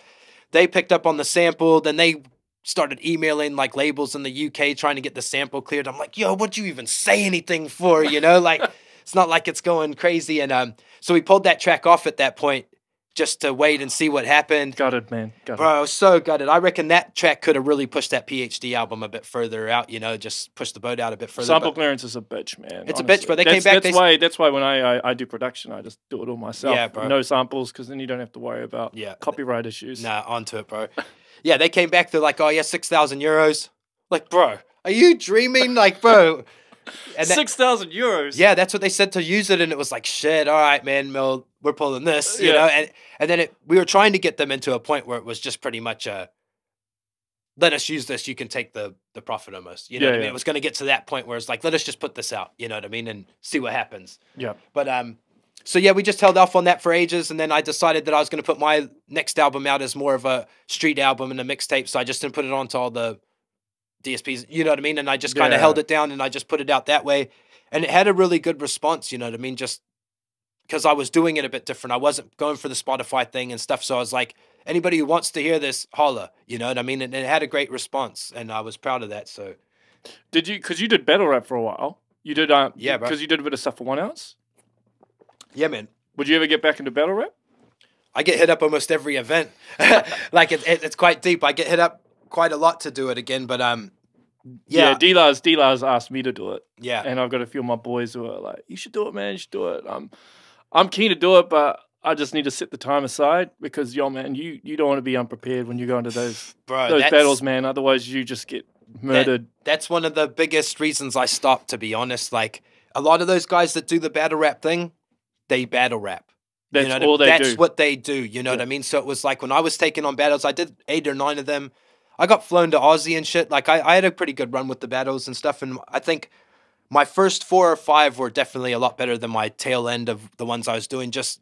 They picked up on the sample, then they started emailing like labels in the UK trying to get the sample cleared. I'm like, yo, what'd you even say anything for? You know, like it's not like it's going crazy. And um, so we pulled that track off at that point just to wait and see what happened. Gutted, man. Gutted. Bro, I was so gutted. I reckon that track could have really pushed that PHD album a bit further out, you know, just push the boat out a bit further. Sample clearance is a bitch, man. It's a bitch, but bro. They came back, That's why. That's why when I, I I do production, I just do it all myself. Yeah, bro. No samples, because then you don't have to worry about Yeah. copyright issues. Nah, onto it, bro. yeah, they came back. They're like, oh yeah, six thousand euros. Like, bro, are you dreaming? Like, bro. And that- Six thousand euros. yeah, that's what they said to use it, and it was like, shit. All right, man, Mil, we're pulling this, you Yeah. know. And and then it, we were trying to get them into a point where it was just pretty much a. Let us use this. You can take the the profit almost. You know Yeah, what I mean? yeah. It was going to get to that point where it's like, let us just put this out. You know what I mean? And see what happens. Yeah. But um, so yeah, we just held off on that for ages, and then I decided that I was going to put my next album out as more of a street album and a mixtape. So I just didn't put it onto all the DSPs. You know what I mean? And I just kind of Yeah. held it down, and I just put it out that way, and it had a really good response. You know what I mean? Just because I was doing it a bit different. I wasn't going for the Spotify thing and stuff. So I was like, anybody who wants to hear this, holla. You know what I mean? And it had a great response, and I was proud of that. So Did you? Because you did battle rap for a while. You did. Uh, Yeah. Because you did a bit of stuff for 1Outs. Yeah, man. Would you ever get back into battle rap? I get hit up almost every event. like it, it, it's quite deep. I get hit up quite a lot to do it again, but um, yeah, Yeah. D-Lars, D-Lars asked me to do it, yeah, and I've got a few of my boys who are like, "You should do it, man. You should do it." Um, I'm keen to do it, but I just need to set the time aside because, yo, man, you you don't want to be unprepared when you go into those bro. those battles, man. Otherwise, you just get murdered. That's one of the biggest reasons I stopped. To be honest, like a lot of those guys that do the battle rap thing, they battle rap. That's you know what all they that's do. what they do. You know what I mean? So it was like when I was taking on battles, I did eight or nine of them. I got flown to Aussie and shit. Like I, I had a pretty good run with the battles and stuff. And I think my first four or five were definitely a lot better than my tail end of the ones I was doing. Just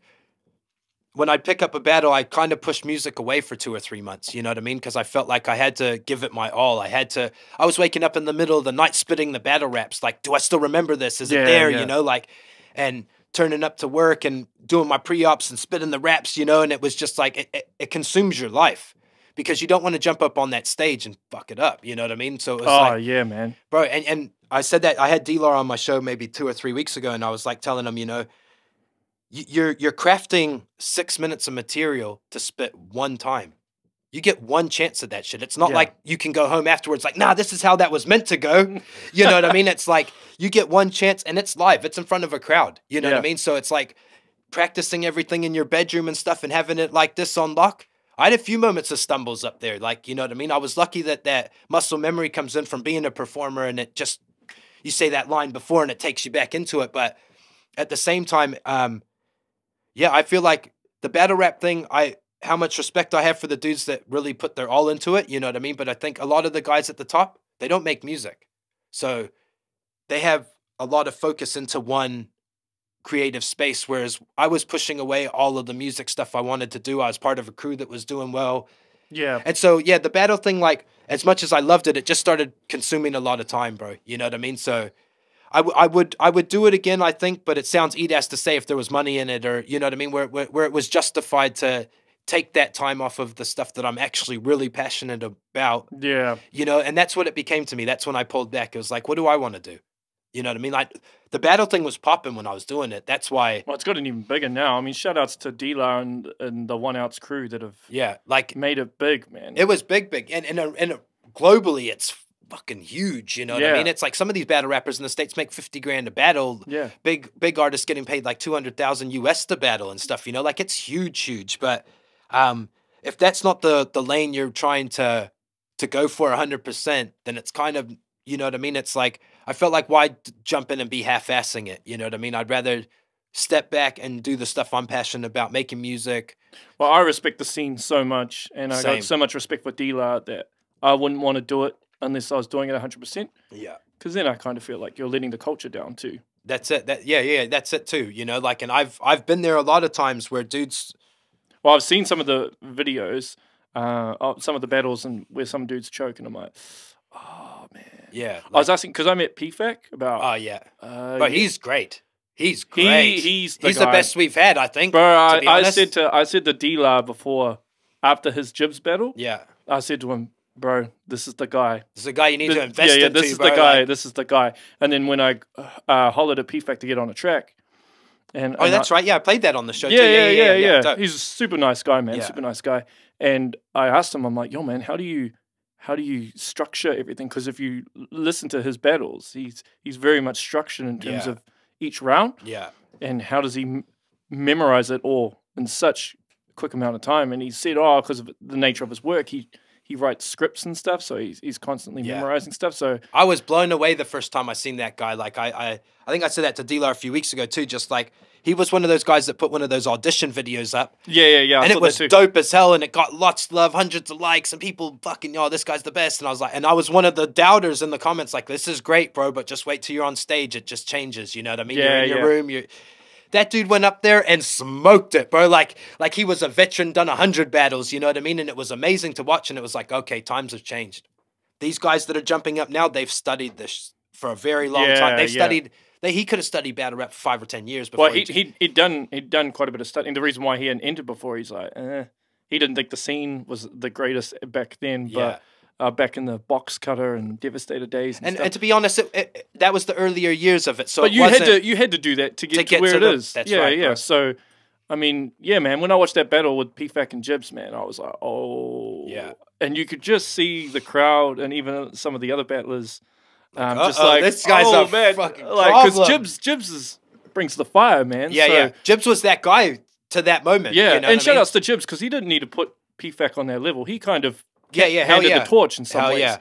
when I'd pick up a battle, I kind of pushed music away for two or three months. You know what I mean? Because I felt like I had to give it my all. I had to. I was waking up in the middle of the night spitting the battle raps. Like, do I still remember this? Is Yeah, it there? yeah. You know, like, and turning up to work and doing my pre-ops and spitting the raps. You know, and it was just like it, it, it consumes your life because you don't want to jump up on that stage and fuck it up. You know what I mean? So it was oh like, yeah, man. bro and, and i said that i had d-lar on my show maybe two or three weeks ago and i was like telling him you know you're you're crafting six minutes of material to spit one time you get one chance at that shit it's not Yeah. like you can go home afterwards like nah this is how that was meant to go you know what i mean it's like you get one chance and it's live it's in front of a crowd you know what i mean so it's like practicing everything in your bedroom and stuff and having it like this on lock I had a few moments of stumbles up there, like you know what I mean. I was lucky that that muscle memory comes in from being a performer, and it just you say that line before, and it takes you back into it. But at the same time, um, yeah, I feel like the battle rap thing. I how much respect I have for the dudes that really put their all into it. You know what I mean. But I think a lot of the guys at the top they don't make music, so they have a lot of focus into one creative space whereas i was pushing away all of the music stuff i wanted to do i was part of a crew that was doing well Yeah. And so yeah, the battle thing, like as much as I loved it, it just started consuming a lot of time, bro. You know what I mean? So. I, w- I would I would do it again, I think, but it sounds edas to say if there was money in it, or you know what I mean, where, where where it was justified to take that time off of the stuff that I'm actually really passionate about, Yeah. you know, and that's what it became to me. That's when I pulled back. It was like, what do I want to do? You know what I mean? Like the battle thing was popping when I was doing it. That's why, Well, it's gotten even bigger now. I mean, shout outs to Dila and, and the 1Outs crew that have yeah, like made it big, man. it was big, big, and and and globally, it's fucking huge. You know what I mean? It's like some of these battle rappers in the states make fifty grand a battle. yeah. Big big artists getting paid like two hundred thousand US to battle and stuff. You know, like it's huge, huge. But um, if that's not the the lane you're trying to to go for hundred percent, then it's kind of you know what I mean. It's like I felt like why jump in and be half assing it. You know what I mean? I'd rather step back and do the stuff I'm passionate about, making music. Well, I respect the scene so much, and I Same. got so much respect for Dila that I wouldn't want to do it unless I was doing it 100%. Yeah. Because then I kind of feel like you're letting the culture down too. That's it. That yeah, yeah, that's it too. You know, like, and I've I've been there a lot of times where dudes, Well, I've seen some of the videos, uh, of some of the battles, and where some dudes choke, and I'm like, oh man. yeah, I was asking because I met PFAK about. oh yeah, uh, but yeah, he's great. He's he- great. he's the he's the best we've had, I think. Bro, I, I said to I said to Dila before, after his Jibbz battle, yeah, I said to him, bro, this is the guy. this is the guy you need Th- to invest yeah, yeah, into. this is bro. the guy. like- this is the guy. And then when I uh, hollered at PFAK to get on a track, and oh, and that's I, right. Yeah, I played that on the show. yeah, too. yeah, yeah, yeah, dope. He's a super nice guy, man. Yeah. Super nice guy. And I asked him, I'm like, yo, man, how do you how do you structure everything? Because if you listen to his battles, he's he's very much structured in terms Yeah. of each round, yeah, and how does he m- memorize it all in such a quick amount of time? And he said, oh, because of the nature of his work, he he writes scripts and stuff, so he's he's constantly Yeah. memorizing stuff. So I was blown away the first time I seen that guy. Like I, I, I think I said that to Dealer a few weeks ago too. Just like he was one of those guys that put one of those audition videos up, yeah, yeah, yeah. I and it was dope as hell, and it got lots of love, hundreds of likes, and people fucking, oh, this guy's the best. And I was like, and I was one of the doubters in the comments, like, this is great, bro, but just wait till you're on stage, it just changes. You know what I mean? you're Yeah, in your yeah. room, you. That dude went up there and smoked it, bro. Like, like he was a veteran, done a hundred battles. You know what I mean? And it was amazing to watch. And it was like, okay, times have changed. These guys that are jumping up now, they've studied this for a very long Yeah, time. They've yeah. studied. They, he could have studied battle rap for five or ten years before. Well, he he he'd done he'd done quite a bit of studying. The reason why he hadn't entered before, he's like, eh. he didn't think the scene was the greatest back then, Yeah. but uh, back in the box cutter and Devastator days and, and, stuff. and to be honest, it, it, that was the earlier years of it. So but it you had to you had to do that to get to, get where to it the- is. that's yeah, right, yeah. So, I mean, yeah, man. When I watched that battle with PFAK and Jibbz, man, I was like, oh, Yeah. And you could just see the crowd and even some of the other battlers, um, just "Uh-oh, like this guy's oh, a man, fucking like because. Jibbz Jibbz is, brings the fire, man. Yeah, So- yeah. Jibbz was that guy to that moment. Yeah, you know and shout mean? outs to Jibbz because he didn't need to put PFAK on their level. He kind of Yeah, yeah, handed yeah. the torch in some Hell ways. yeah.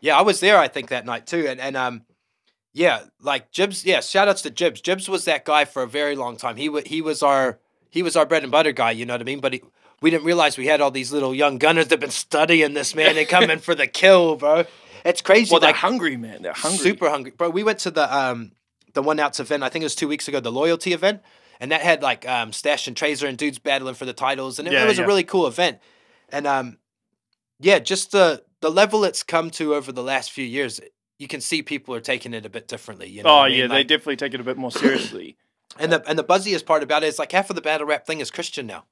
Yeah, I was there, I think, that night too. And and um yeah, like Jibbz, yeah, shout outs to Jibbz. Jibbz was that guy for a very long time. He wa he was our he was our bread and butter guy, you know what I mean? But he, we didn't realize we had all these little young gunners that been studying this man. They come in for the kill, bro. It's crazy. Well, they're like hungry, man. They're hungry. super hungry, bro. We went to the um the 1Outs event. I think it was two weeks ago, the loyalty event, and that had like um Stash and Tracer and dudes battling for the titles, and it, Yeah, it was yeah. a really cool event. And um, yeah, just the the level it's come to over the last few years, you can see people are taking it a bit differently. You know Oh I mean? yeah, they definitely take it a bit more seriously. and the and the buzziest part about it is like half of the battle rap thing is Christian now.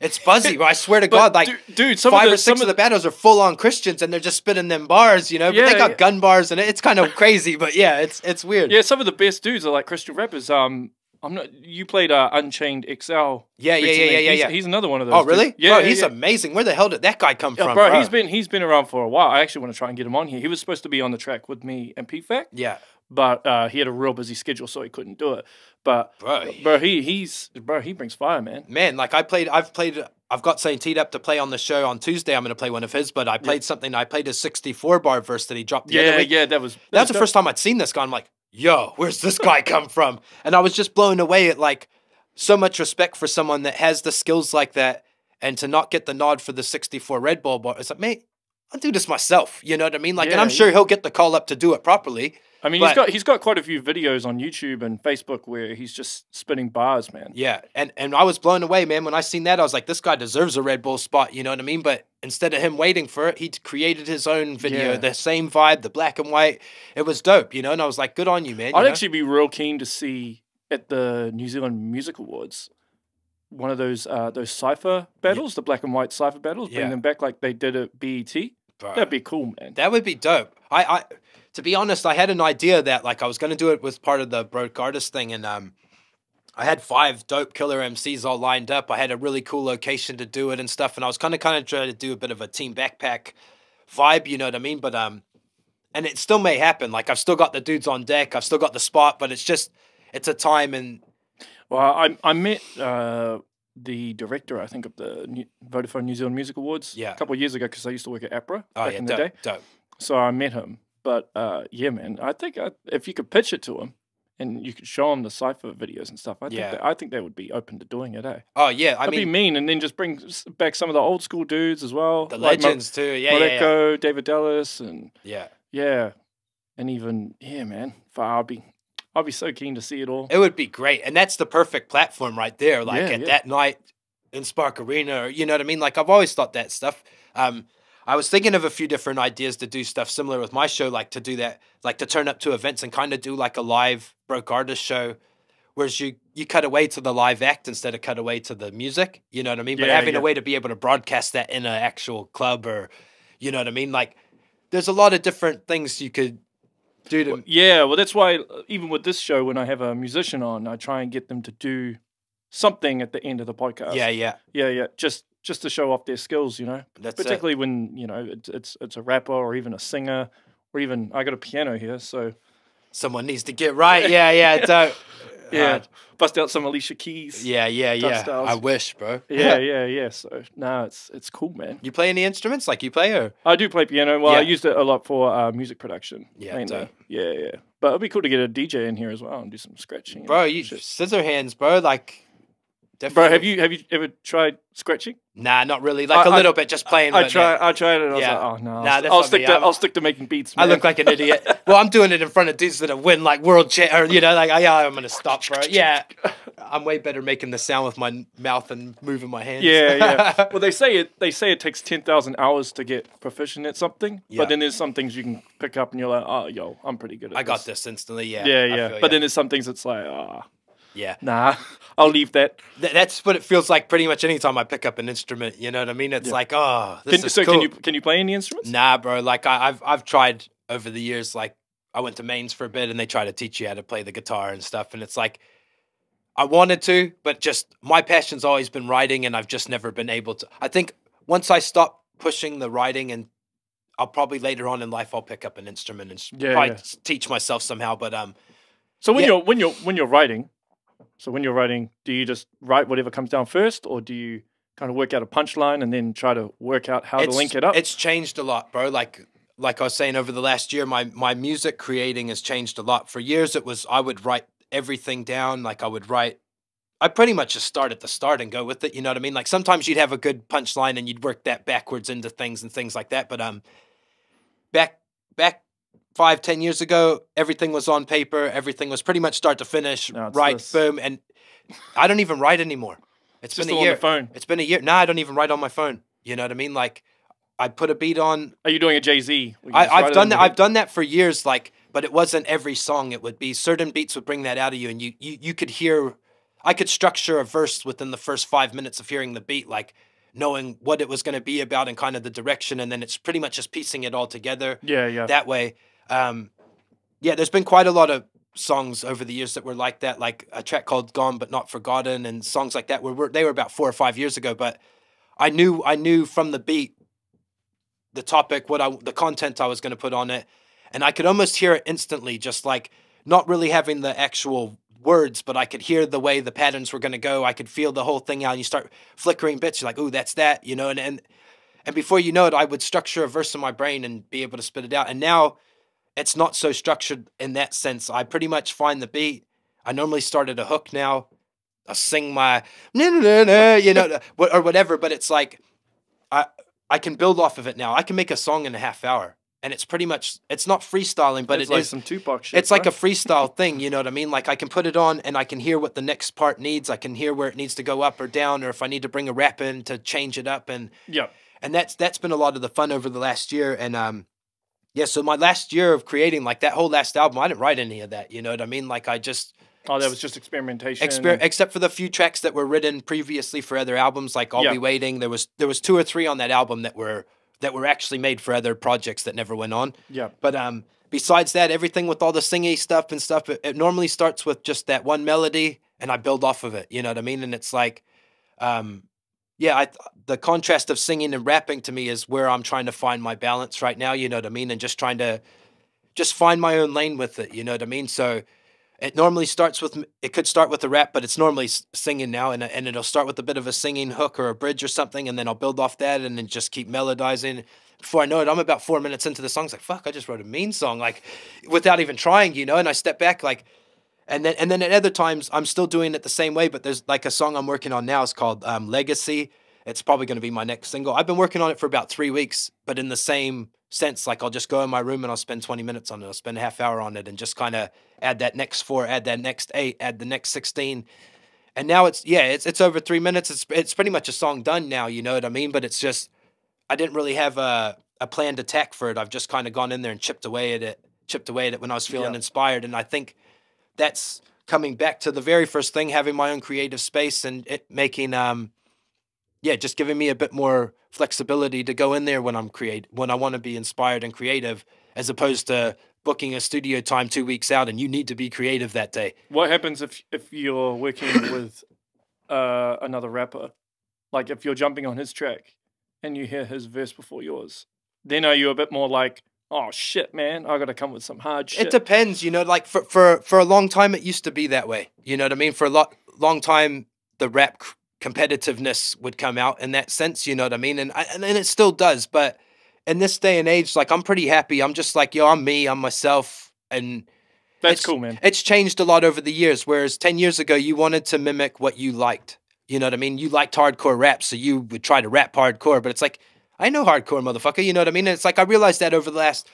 It's buzzy. I swear to God, like. dude, dude, some Five of the, or six some of the battles are full on Christians, and they're just spitting them bars, you know. But Yeah, they got yeah. gun bars, and it- it's kind of crazy. But yeah, it's it's weird. yeah, some of the best dudes are like Christian rappers. Um, I'm not. You played uh, Unchained XL. Yeah, yeah, yeah, yeah, yeah, He's, yeah. he's another one of those. Oh, really? Yeah, bro, yeah, he's yeah. amazing. Where the hell did that guy come Yeah, from, bro, he's been he's been around for a while. I actually want to try and get him on here. He was supposed to be on the track with me and PFAK, yeah, but uh, he had a real busy schedule, so he couldn't do it. But bro. bro, he he's bro, he brings fire, man. Man, like I played, I've played, I've got something teed up to play on the show on Tuesday. I'm going to play one of his, but I played something. I played a 64 bar verse that he dropped the other Yeah, week. yeah, that was That was the dope. first time I'd seen this guy. I'm like, yo, where's this guy come from? And I was just blown away at like so much respect for someone that has the skills like that, and to not get the nod for the 64 Red Bull bar. It's like, mate, I'll do this myself. You know what I mean? Like, and I'm sure yeah. he'll get the call up to do it properly. I mean, he's got he's got quite a few videos on YouTube and Facebook where he's just spinning bars, man. Yeah, and and I was blown away, man. When I seen that, I was like, this guy deserves a Red Bull spot. You know what I mean? But instead of him waiting for it, he created his own video, Yeah. the same vibe, the black and white. It was dope, you know. And I was like, good on you, man. you I'd know? actually be real keen to see at the New Zealand Music Awards one of those uh, those cipher battles, the black and white cipher battles, bring Yeah. them back like they did at BET. Bro. That'd be cool, man. That would be dope. I, I, to be honest, I had an idea that like I was gonna do it with part of the broke artist thing, and um, I had five dope killer MCs all lined up. I had a really cool location to do it and stuff, and I was kind of kind of trying to do a bit of a team backpack vibe, you know what I mean? But um, and it still may happen. Like I've still got the dudes on deck, I've still got the spot, but it's just it's a time and Well, I I met uh, the director, I think, of the New- Vodafone New Zealand Music Awards Yeah. a couple of years ago because I used to work at APRA oh back yeah, in the dope, day. dope. So I met him. But uh, yeah, man, I think I, if you could pitch it to him and you could show him the cipher videos and stuff, I think Yeah. that, I think they would be open to doing it. Eh? Oh yeah, I That'd mean be mean, and then just bring s- back some of the old school dudes as well, the like Mo- legends too. Yeah, yeah, yeah. David Dallas, and yeah. yeah, and even yeah, man, for I'll be so keen to see it all. It would be great. And that's the perfect platform right there. Like Yeah, at yeah. that night in Spark Arena, you know what I mean? Like I've always thought that stuff. Um, I was thinking of a few different ideas to do stuff similar with my show, like to do that, like to turn up to events and kind of do like a live broke artist show. Whereas you you cut away to the live act instead of cut away to the music, you know what I mean? But having yeah. a way to be able to broadcast that in an actual club or, you know what I mean? Like, there's a lot of different things you could do to. Yeah, well, that's why uh, even with this show, when I have a musician on, I try and get them to do something at the end of the podcast. yeah, yeah. yeah, yeah, just just to show off their skills, you know. That's it. Particularly when you know it's it's it's a rapper or even a singer or even I got a piano here, so Someone needs to get right. Yeah, yeah. Don't. Yeah, Uh, bust out some Alicia Keys. yeah, yeah, yeah. styles. I wish, bro. yeah, yeah, yeah. So no, it's it's cool, man. You play any instruments? Like you play or? I do play piano. Well, I used it a lot for uh, music production. Yeah, mainly. yeah, yeah. But it'd be cool to get a DJ in here as well and do some scratching. Bro, you shit. scissor hands, bro. Like, bro, have you have you ever tried scratching? Nah, not really. Like I- a I- little bit, just playing. I but tried. nah. I tried it. and I was Yeah. like, oh no, Nah, I'll, that's I'll stick to I'm- I'll stick to making beats. I look like an idiot. well, I'm doing it in front of dudes that have win like world cha- or you know, like yeah, I'm gonna stop, bro. Yeah, I'm way better making the sound with my mouth and moving my hands. Yeah, yeah. well, they say it. They say it takes ten thousand hours to get proficient at something. Yeah. But then there's some things you can pick up, and you're like, oh, yo, I'm pretty good at I got this. this instantly. Yeah, Yeah, yeah. feel But ya. then there's some things that's like, ah, yeah, nah, I'll leave that. Th- that's what it feels like pretty much anytime I pick up an instrument. You know what I mean? It's Yeah. like, oh, this Can, is so cool. can you can you play any instruments? Nah, bro. Like I, I've I've tried over the years. Like I went to MAINZ for a bit, and they try to teach you how to play the guitar and stuff. And it's like I wanted to, but just my passion's always been writing, and I've just never been able to. I think once I stop pushing the writing, and I'll probably later on in life I'll pick up an instrument and Yeah, probably yeah. teach myself somehow. But um, So when Yeah. you're when you're when you're writing, so when you're writing, do you just write whatever comes down first, or do you kind of work out a punchline and then try to work out how to link it up? It's changed a lot, bro. Like like I was saying over the last year, my my music creating has changed a lot. For years, it was I would write everything down. Like I would write. I pretty much just start at the start and go with it. You know what I mean? Like sometimes you'd have a good punchline and you'd work that backwards into things and things like that. But um, back back five ten years ago, everything was on paper. Everything was pretty much start to finish. It's right, this. boom, and I don't even write anymore. It's just been a on year. phone. It's been a year. Now I don't even write on my phone. You know what I mean? Like I put a beat on. Are you doing a Jay Z? I've done that. I've done that for years. Like, but it wasn't every song. It would be certain beats would bring that out of you, and you you you could hear. I could structure a verse within the first five minutes of hearing the beat, like knowing what it was going to be about and kind of the direction, and then it's pretty much just piecing it all together Yeah, yeah. that way. Um, yeah, there's been quite a lot of songs over the years that were like that, like a track called "Gone but Not Forgotten" and songs like that. Were, were they were about four or five years ago, but I knew I knew from the beat, the topic, what I the content I was going to put on it, and I could almost hear it instantly, just like not really having the actual words, but I could hear the way the patterns were going to go. I could feel the whole thing out. And you start flickering bits. You're like, "Ooh, that's that," you know, and and and before you know it, I would structure a verse in my brain and be able to spit it out. And now it's not so structured in that sense. I pretty much find the beat. I normally start at a hook now. I sing my na na na na, you know, or whatever. But it's like I I can build off of it now. I can make a song in a half hour, and it's pretty much it's not freestyling, but it's it like is- some Tupac shit. It's like a freestyle thing, you know what I mean? Like I can put it on and I can hear what the next part needs. I can hear where it needs to go up or down, or if I need to bring a rap in to change it up, and yeah. and that's that's been a lot of the fun over the last year. And um, yeah, so my last year of creating like that whole last album, I didn't write any of that. You know what I mean? Like I just Oh, that was just experimentation. exper- except for the few tracks that were written previously for other albums, like I'll Yeah. Be Waiting. There was there was two or three on that album that were that were actually made for other projects that never went on. yeah. But um, besides that, everything with all the singy stuff and stuff, it, it normally starts with just that one melody, and I build off of it. You know what I mean? And it's like, um, yeah, I, the contrast of singing and rapping to me is where I'm trying to find my balance right now. You know what I mean? And just trying to just find my own lane with it. You know what I mean? So. It normally starts with it could start with a rap, but it's normally singing now, and and it'll start with a bit of a singing hook or a bridge or something, and then I'll build off that, and then just keep melodizing. Before I know it, I'm about four minutes into the song. It's like fuck, I just wrote a mean song, like without even trying, you know. And I step back, like, and then and then at other times I'm still doing it the same way. But there's like a song I'm working on now. It's called um, Legacy. It's probably going to be my next single. I've been working on it for about three weeks, but in the same sense, like I'll just go in my room and I'll spend 20 minutes on it. I'll spend a half hour on it and just kind of add that next four, add that next eight, add the next 16. And now it's yeah, it's it's over three minutes. It's it's pretty much a song done now. You know what I mean? But it's just I didn't really have a a planned attack for it. I've just kind of gone in there and chipped away at it, chipped away at it when I was feeling Yeah. inspired. And I think that's coming back to the very first thing, having my own creative space and it making um yeah, just giving me a bit more flexibility to go in there when I'm create when I want to be inspired and creative, as opposed to booking a studio time two weeks out and you need to be creative that day. What happens if if you're working with uh, another rapper? Like if you're jumping on his track and you hear his verse before yours, then are you a bit more like, oh shit, man, I got to come with some hard shit? It depends, you know. Like for for for a long time, it used to be that way. You know what I mean? For a lot long time, the rap competitiveness would come out in that sense. You know what I mean? And I, and and it still does. But in this day and age, like I'm pretty happy. I'm just like yo, I'm me. I'm myself, and That's cool, man. It's changed a lot over the years. Whereas ten years ago, you wanted to mimic what you liked. You know what I mean? You liked hardcore rap, so you would try to rap hardcore. But it's like I know hardcore, motherfucker. You know what I mean? And it's like I realized that over the last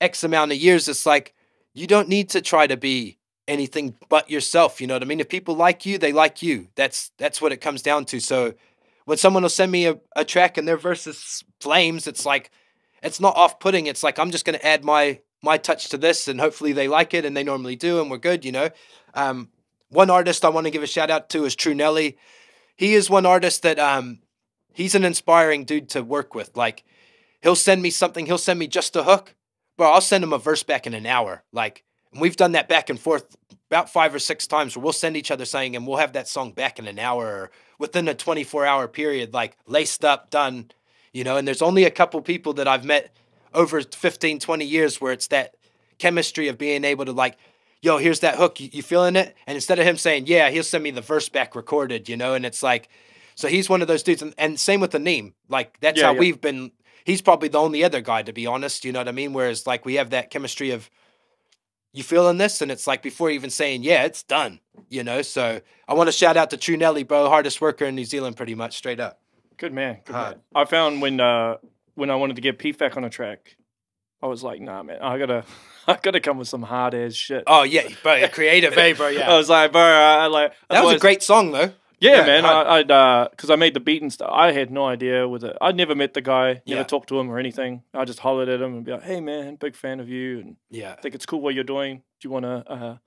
X amount of years, it's like you don't need to try to be anything but yourself. You know what I mean? If people like you, they like you. That's that's what it comes down to. So when someone will send me a, a track and their verse is flames, it's like it's not off putting. It's like I'm just gonna add my my touch to this and hopefully they like it and they normally do and we're good, you know. Um, one artist I want to give a shout out to is True Nelly. He is one artist that um he's an inspiring dude to work with. Like he'll send me something, he'll send me just a hook, bro. I'll send him a verse back in an hour. Like and we've done that back and forth about five or six times where we'll send each other saying and we'll have that song back in an hour or within a 24 hour period, like laced up, done, you know. And there's only a couple people that I've met over 15, 20 years where it's that chemistry of being able to like, yo, here's that hook. You, you feeling it? And instead of him saying, yeah, he'll send me the verse back recorded, you know? And it's like, so he's one of those dudes. And, and same with the Neem. Like, that's Yeah, how yeah. we've been. He's probably the only other guy, to be honest. You know what I mean? Whereas, like, we have that chemistry of, you feeling this? And it's like, before even saying, yeah, it's done, you know? So I want to shout out to True Nelly, bro. Hardest worker in New Zealand, pretty much, straight up. Good man. Good Hard. man. I found when uh when I wanted to get PFAK on a track, I was like, nah, man, I gotta I gotta come with some hard ass shit. Oh, yeah, bro. Creative, eh, bro? Yeah. I was like, bro, I, I like That was a great song, though. Yeah, Yeah, man. I, I'd uh, because I made the beat and stuff. I had no idea with it. I'd never met the guy, never Yeah. talked to him or anything. I just hollered at him and be like, "Hey, man, big fan of you, and Yeah. think it's cool what you're doing. Do you wanna uh, do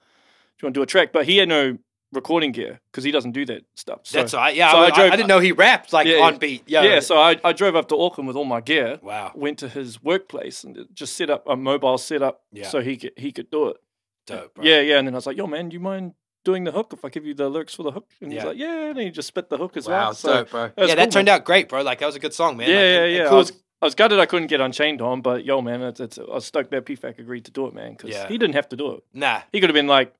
you wanna do a track?" But he had no recording gear because he doesn't do that stuff. So, That's right. Yeah, so I, I I, drove- I didn't know he rapped like Yeah, on beat. yeah. Yeah. So I, I drove up to Auckland with all my gear. wow. Went to his workplace and just set up a mobile setup Yeah. so he could he could do it. Dope, bro. Yeah, yeah. And then I was like, "Yo, man, do you mind doing the hook if I give you the lyrics for the hook?" And he's Yeah. like, "Yeah." And he just spit the hook as Wow, well. So dope, bro. was Yeah, that cool, turned out great, bro. Like that was a good song, man. yeah, Like, yeah, and- and yeah. I cool- was, I was gutted I couldn't get Unchained on, but yo, man, it's, it's, I was stoked that PFAK agreed to do it, man, because Yeah. he didn't have to do it. Nah, He could have been like,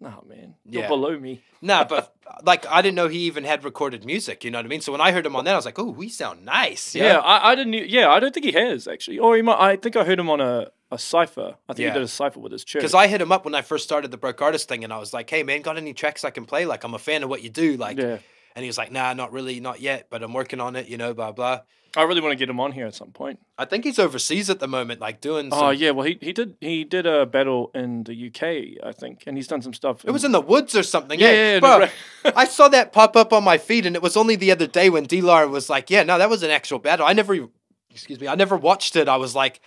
"Nah, man, you're Yeah. below me." nah, but like I didn't know he even had recorded music. You know what I mean? So when I heard him on that, I was like, "Oh, we sound nice." Yeah, I, I didn't. Yeah, I don't think he has actually, or he might. I think I heard him on a, a cipher. I think Yeah. he did a cipher with his church. Because I hit him up when I first started the broke artist thing, and I was like, "Hey, man, got any tracks I can play? Like, I'm a fan of what you do." Like, yeah, And he was like, "Nah, not really, not yet, but I'm working on it." You know, blah blah. I really want to get him on here at some point. I think he's overseas at the moment, like doing. Oh, some, Oh yeah, well he, he did he did a battle in the UK, I think, and he's done some stuff. It was in the woods or something. Yeah, Yeah, yeah, bro. no, I saw that pop up on my feed, and it was only the other day when D-Lar was like, "Yeah, no, that was an actual battle." I never, excuse me, I never watched it. I was like,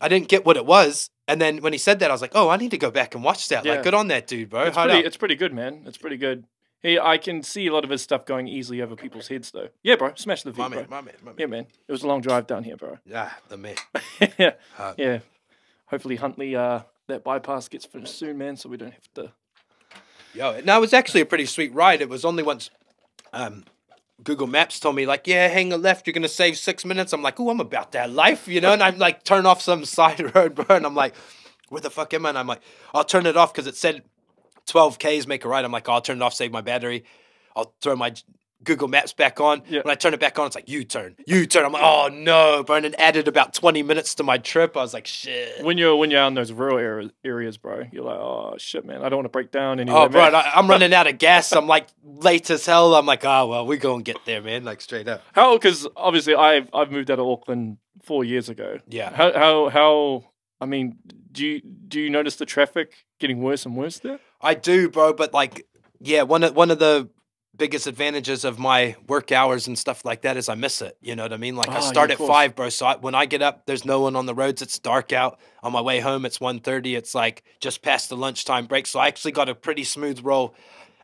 I didn't get what it was, and then when he said that, I was like, "Oh, I need to go back and watch that." Yeah. Like, good on that dude, bro. it's Hard pretty it's pretty good, man. It's pretty good. He I can see a lot of his stuff going easily over people's heads though. Yeah, bro, smash the V, My bro. man, my man, my man. Yeah, man. It was a long drive down here, bro. Yeah, the man. yeah, yeah. Hopefully Huntly uh that bypass gets finished soon, man, so we don't have to. Yo, no, it was actually a pretty sweet ride. It was only once um, Google Maps told me, like, yeah, hang a left, you're going to save six minutes. I'm like, oh, I'm about that life, you know? And I'm like, turn off some side road, bro. And I'm like, where the fuck am I? And I'm like, I'll turn it off because it said 12 Ks, make a right. I'm like, oh, I'll turn it off, save my battery. I'll throw my Google Maps back on. Yeah. When I turn it back on, it's like, you turn, you turn. I'm like, oh no, bro. And it added about 20 minutes to my trip. I was like, shit. When you're when you're out in those rural areas, areas, bro, you're like, oh shit, man, I don't want to break down anyway. Oh, bro. I, I'm running out of gas. I'm like late as hell. I'm like, oh well, we gonna get there, man. Like straight up. How? Because obviously, I've I've moved out of Auckland four years ago. Yeah. How how how? I mean, do you do you notice the traffic getting worse and worse there? I do, bro. But like, yeah, one of one of the biggest advantages of my work hours and stuff like that is I miss it. You know what I mean? Like Oh, I ah, start of at five, bro. So I, when I get up, there's no one on the roads. It's dark out. On my way home, it's 1.30. It's like just past the lunchtime break. So I actually got a pretty smooth roll.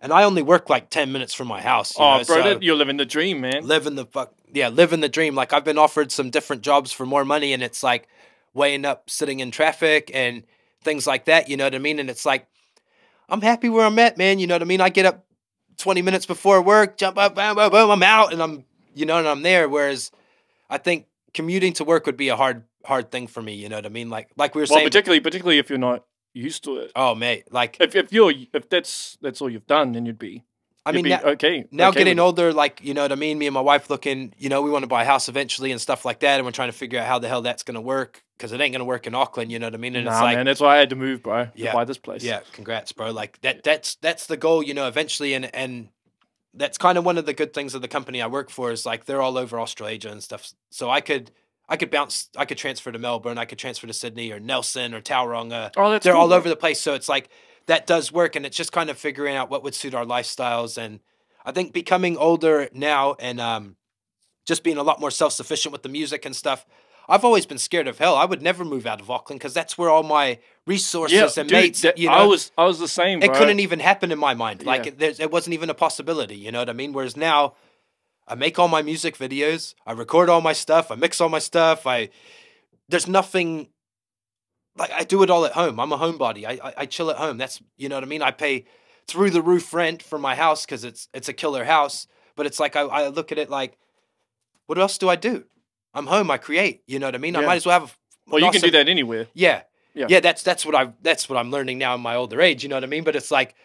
And I only work like 10 minutes from my house. You oh, know? bro, so- you're living the dream, man. living the fuck yeah living the dream like i've been offered some different jobs for more money and it's like weighing up sitting in traffic and things like that you know what i mean and it's like i'm happy where i'm at man you know what i mean i get up 20 minutes before work jump up boom boom boom i'm out and i'm you know and i'm there whereas i think commuting to work would be a hard hard thing for me you know what i mean like like we were well, saying particularly particularly if you're not used to it. oh mate like If if you're if that's that's all you've done, then you'd be. I mean now, okay. now okay getting older, like you know what I mean. Me and my wife looking, you know, we want to buy a house eventually and stuff like that, and we're trying to figure out how the hell that's gonna work because it ain't gonna work in Auckland. You know what I mean? And Nah, it's like, man, that's why I had to move, bro. To Yeah, buy this place. yeah, congrats, bro. Like that, that's that's the goal, you know, eventually, and and that's kind of one of the good things of the company I work for is like they're all over Australasia and stuff. So I could I could bounce, I could transfer to Melbourne, I could transfer to Sydney or Nelson or Tauranga Oh, that's they're cool, all bro. over the place. So it's like that does work, and it's just kind of figuring out what would suit our lifestyles. And I think becoming older now and um, just being a lot more self sufficient with the music and stuff. I've always been scared of hell. I would never move out of Auckland because that's where all my resources Yeah, and dude, mates. that- you know, I was I was the same. it bro. couldn't even happen in my mind. Like Yeah. it, it wasn't even a possibility. You know what I mean? Whereas now, I make all my music videos, I record all my stuff, I mix all my stuff. I there's nothing like I do it all at home. I'm a homebody. I, I I chill at home. That's you know what I mean. I pay through the roof rent for my house because it's it's a killer house. But it's like I, I look at it like, what else do I do? I'm home. I create. You know what I mean. I might as well have. a- Well, you an can do that anywhere. yeah. Yeah. Yeah. that's that's what I that's what I'm learning now in my older age, you know what I mean? But it's like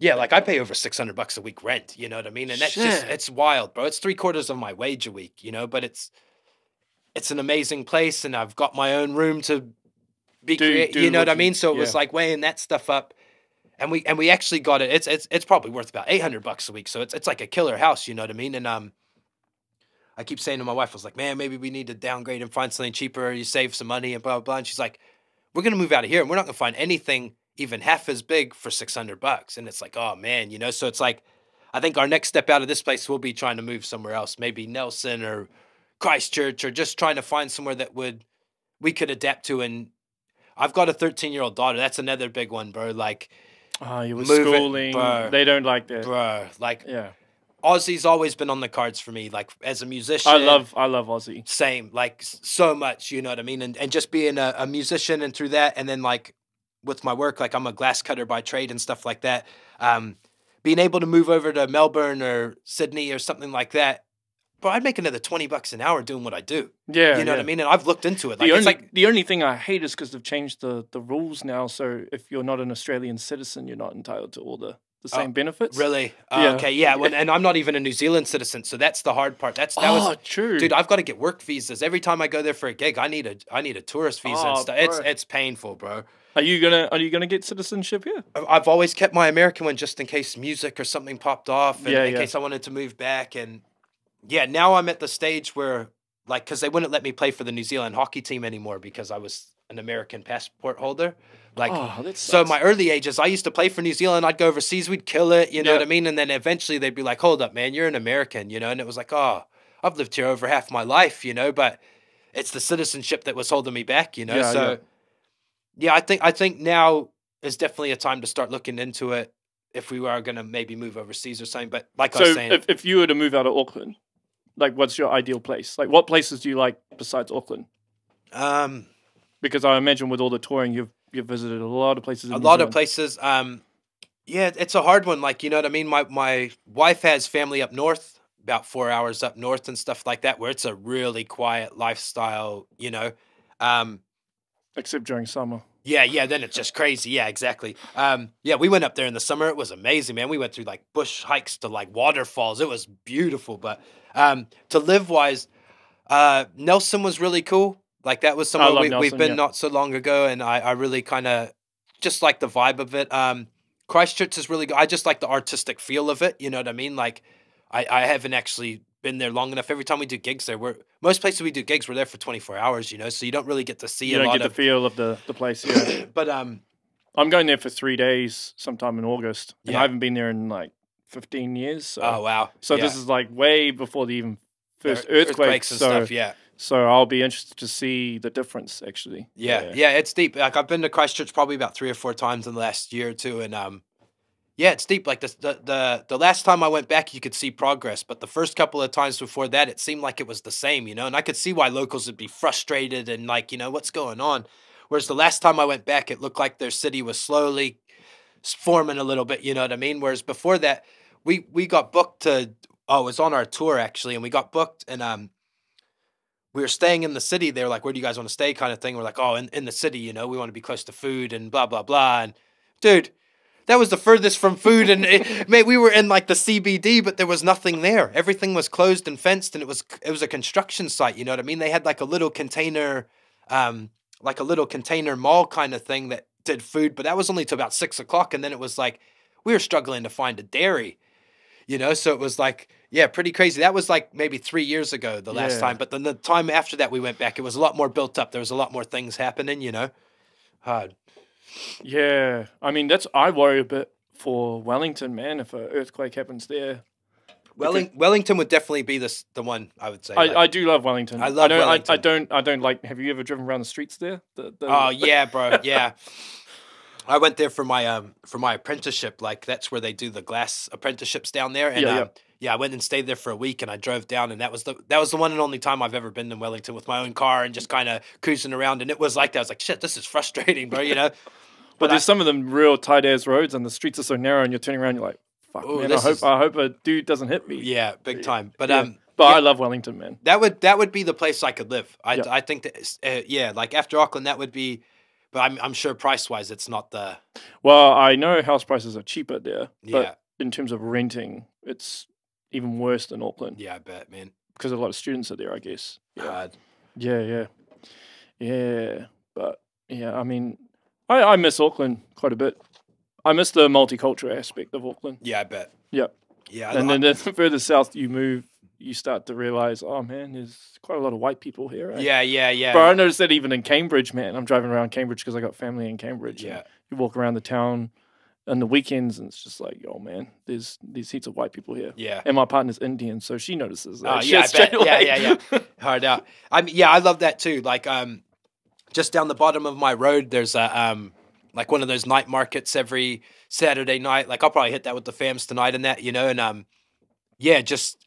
yeah, like I pay over 600 bucks a week rent, you know what I mean? And that's just—it's wild, bro. It's 3 quarters of my wage a week, you know, but it's it's an amazing place and I've got my own room to be Do- creative, do you know what what I mean? So it was like weighing that stuff up and we and we actually got it. It's it's it's probably worth about 800 bucks a week. So it's it's like a killer house, you know what I mean? And um I keep saying to my wife, I was like, man, maybe we need to downgrade and find something cheaper. You save some money and blah, blah, blah. And she's like, we're going to move out of here and we're not going to find anything even half as big for 600 bucks. And it's like, oh man, you know? So it's like, I think our next step out of this place will be trying to move somewhere else, maybe Nelson or Christchurch or just trying to find somewhere that would, we could adapt to. And I've got a 13 year old daughter. That's another big one, bro. Like, Oh, you were it, schooling. bro. They don't like that. bro, like Yeah, Aussie's always been on the cards for me. Like as a musician, I love I love Aussie. same like so much you know what i mean and, and just being a, a musician and through that and then like with my work like i'm a glass cutter by trade and stuff like that um being able to move over to melbourne or sydney or something like that bro i'd make another 20 bucks an hour doing what i do Yeah, you know what i mean and i've looked into it The like only like the only thing I hate is because they've changed the the rules now. So if you're not an Australian citizen, you're not entitled to all the the Oh, same benefits. really Yeah. Oh, okay yeah when, and i'm not even a new zealand citizen so that's the hard part that's that oh, was true, Dude, I've got to get work visas every time I go there for a gig. I need a I need a tourist visa and Oh, stuff. It's it's painful, bro. Are you gonna Are you gonna get citizenship here? I've always kept my American one just in case music or something popped off, and Yeah, in yeah. case I wanted to move back. And yeah, now I'm at the stage where, like, because they wouldn't let me play for the New Zealand hockey team anymore because I was an American passport holder. Like, oh, so my early ages, I used to play for New Zealand. I'd go overseas, we'd kill it, you know Yeah. what I mean? And then eventually they'd be like, "Hold up, man, you're an American," you know. And it was like, "Oh, I've lived here over half my life," you know. But it's the citizenship that was holding me back, you know. Yeah, so yeah. yeah, I think I think now is definitely a time to start looking into it if we are going to maybe move overseas or something. But like I was saying, if, if you were to move out of Auckland, like what's your ideal place? Like what places do you like besides Auckland? um, Because I imagine with all the touring, you've you've visited a lot of places. In a New lot of places. Um, yeah, it's a hard one. Like you know what I mean. My my wife has family up north, about four hours up north and stuff like that, where it's a really quiet lifestyle. You know. Um, except during summer. Yeah, yeah, then it's just crazy. Yeah, exactly. Um, yeah, we went up there in the summer. It was amazing, man. We went through like bush hikes to like waterfalls. It was beautiful. But um, to live wise, uh, Nelson was really cool. Like that was somewhere we, we've been yeah. not so long ago, and I, I really kind of just like the vibe of it. Um, Christchurch is really good. I just like the artistic feel of it. You know what I mean? Like, I, I haven't actually been there long enough. Every time we do gigs there, we're most places we do gigs, we're there for twenty four hours. You know, so you don't really get to see You a don't lot get the feel of the the place. Yeah, but um, I'm going there for three days sometime in August, and Yeah. I haven't been there in like 15 years. So, oh wow, so Yeah. this is like way before the even first earthquakes, earthquake. and so, stuff. Yeah. so I'll be interested to see the difference. Actually, yeah, yeah, It's deep. Like I've been to Christchurch probably about three or four times in the last year or two, and um, yeah, it's deep. Like the the the, the last time I went back, you could see progress, but the first couple of times before that, it seemed like it was the same, you know. And I could see why locals would be frustrated and like, you know, what's going on. Whereas the last time I went back, it looked like their city was slowly forming a little bit. You know what I mean? Whereas before that, we we got booked to. Oh, it was on our tour actually, and we got booked and um we were staying in the city. They were like, "Where do you guys want to stay?" Kind of thing. We're like, "Oh, in, in the city, you know, we want to be close to food and blah blah blah." And dude, that was the furthest from food. And it, mate, we were in like the CBD, but there was nothing there. Everything was closed and fenced, and it was it was a construction site. You know what I mean? They had like a little container, um, like a little container mall kind of thing that did food, but that was only to about six o'clock, and then it was like we were struggling to find a dairy. You know, so it was like, yeah, pretty crazy. That was like maybe three years ago, the last Yeah. time. But then the time after that we went back, it was a lot more built up. There was a lot more things happening, you know. Hard. yeah. I mean, that's I worry a bit for Wellington, man. If an earthquake happens there, Welling- Wellington would definitely be this the one I would say. I, like- I do love Wellington. I love don't, I, I don't. I don't like. Have you ever driven around the streets there? The, the, oh yeah, bro. Yeah. I went there for my um for my apprenticeship. Like that's where they do the glass apprenticeships down there. And Yeah, um, yeah. I went and stayed there for a week, and I drove down, and that was the that was the one and only time I've ever been in Wellington with my own car and just kind of cruising around. And it was like that. I was like, shit, this is frustrating, bro. You know. But I- there's some of them real tight ass roads, and the streets are so narrow, and you're turning around, you're like, "Fuck, Ooh, man! I hope is- I hope a dude doesn't hit me." Yeah, big time. But Yeah. um, But yeah. I love Wellington, man. that would that would be the place I could live. I. I think that uh, yeah, like after Auckland, that would be. But I'm I'm sure price wise, it's not the Well, I know house prices are cheaper there, yeah but in terms of renting, it's even worse than Auckland yeah I bet man. because a lot of students are there. I guess. Yeah. Hard. Yeah, yeah, yeah. But yeah, I mean, I, I miss Auckland quite a bit. I miss the multicultural aspect of Auckland. Yeah, I bet. Yeah. Yeah, and I- then the further south you move, you start to realize, oh man, there's quite a lot of white people here. eh? yeah, yeah, yeah. But I noticed that even in Cambridge, man. I'm driving around Cambridge because I got family in Cambridge. Yeah. You walk around the town on the weekends, and it's just like, oh man, there's these heaps of white people here. Yeah. And my partner's Indian, so she notices that. Oh, yeah, I bet. Yeah, yeah, yeah. Hard out. I mean, yeah, I love that too. Like, um, just down the bottom of my road, there's a um, like one of those night markets every Saturday night. Like, I'll probably hit that with the fams tonight and that, you know, and um, yeah, just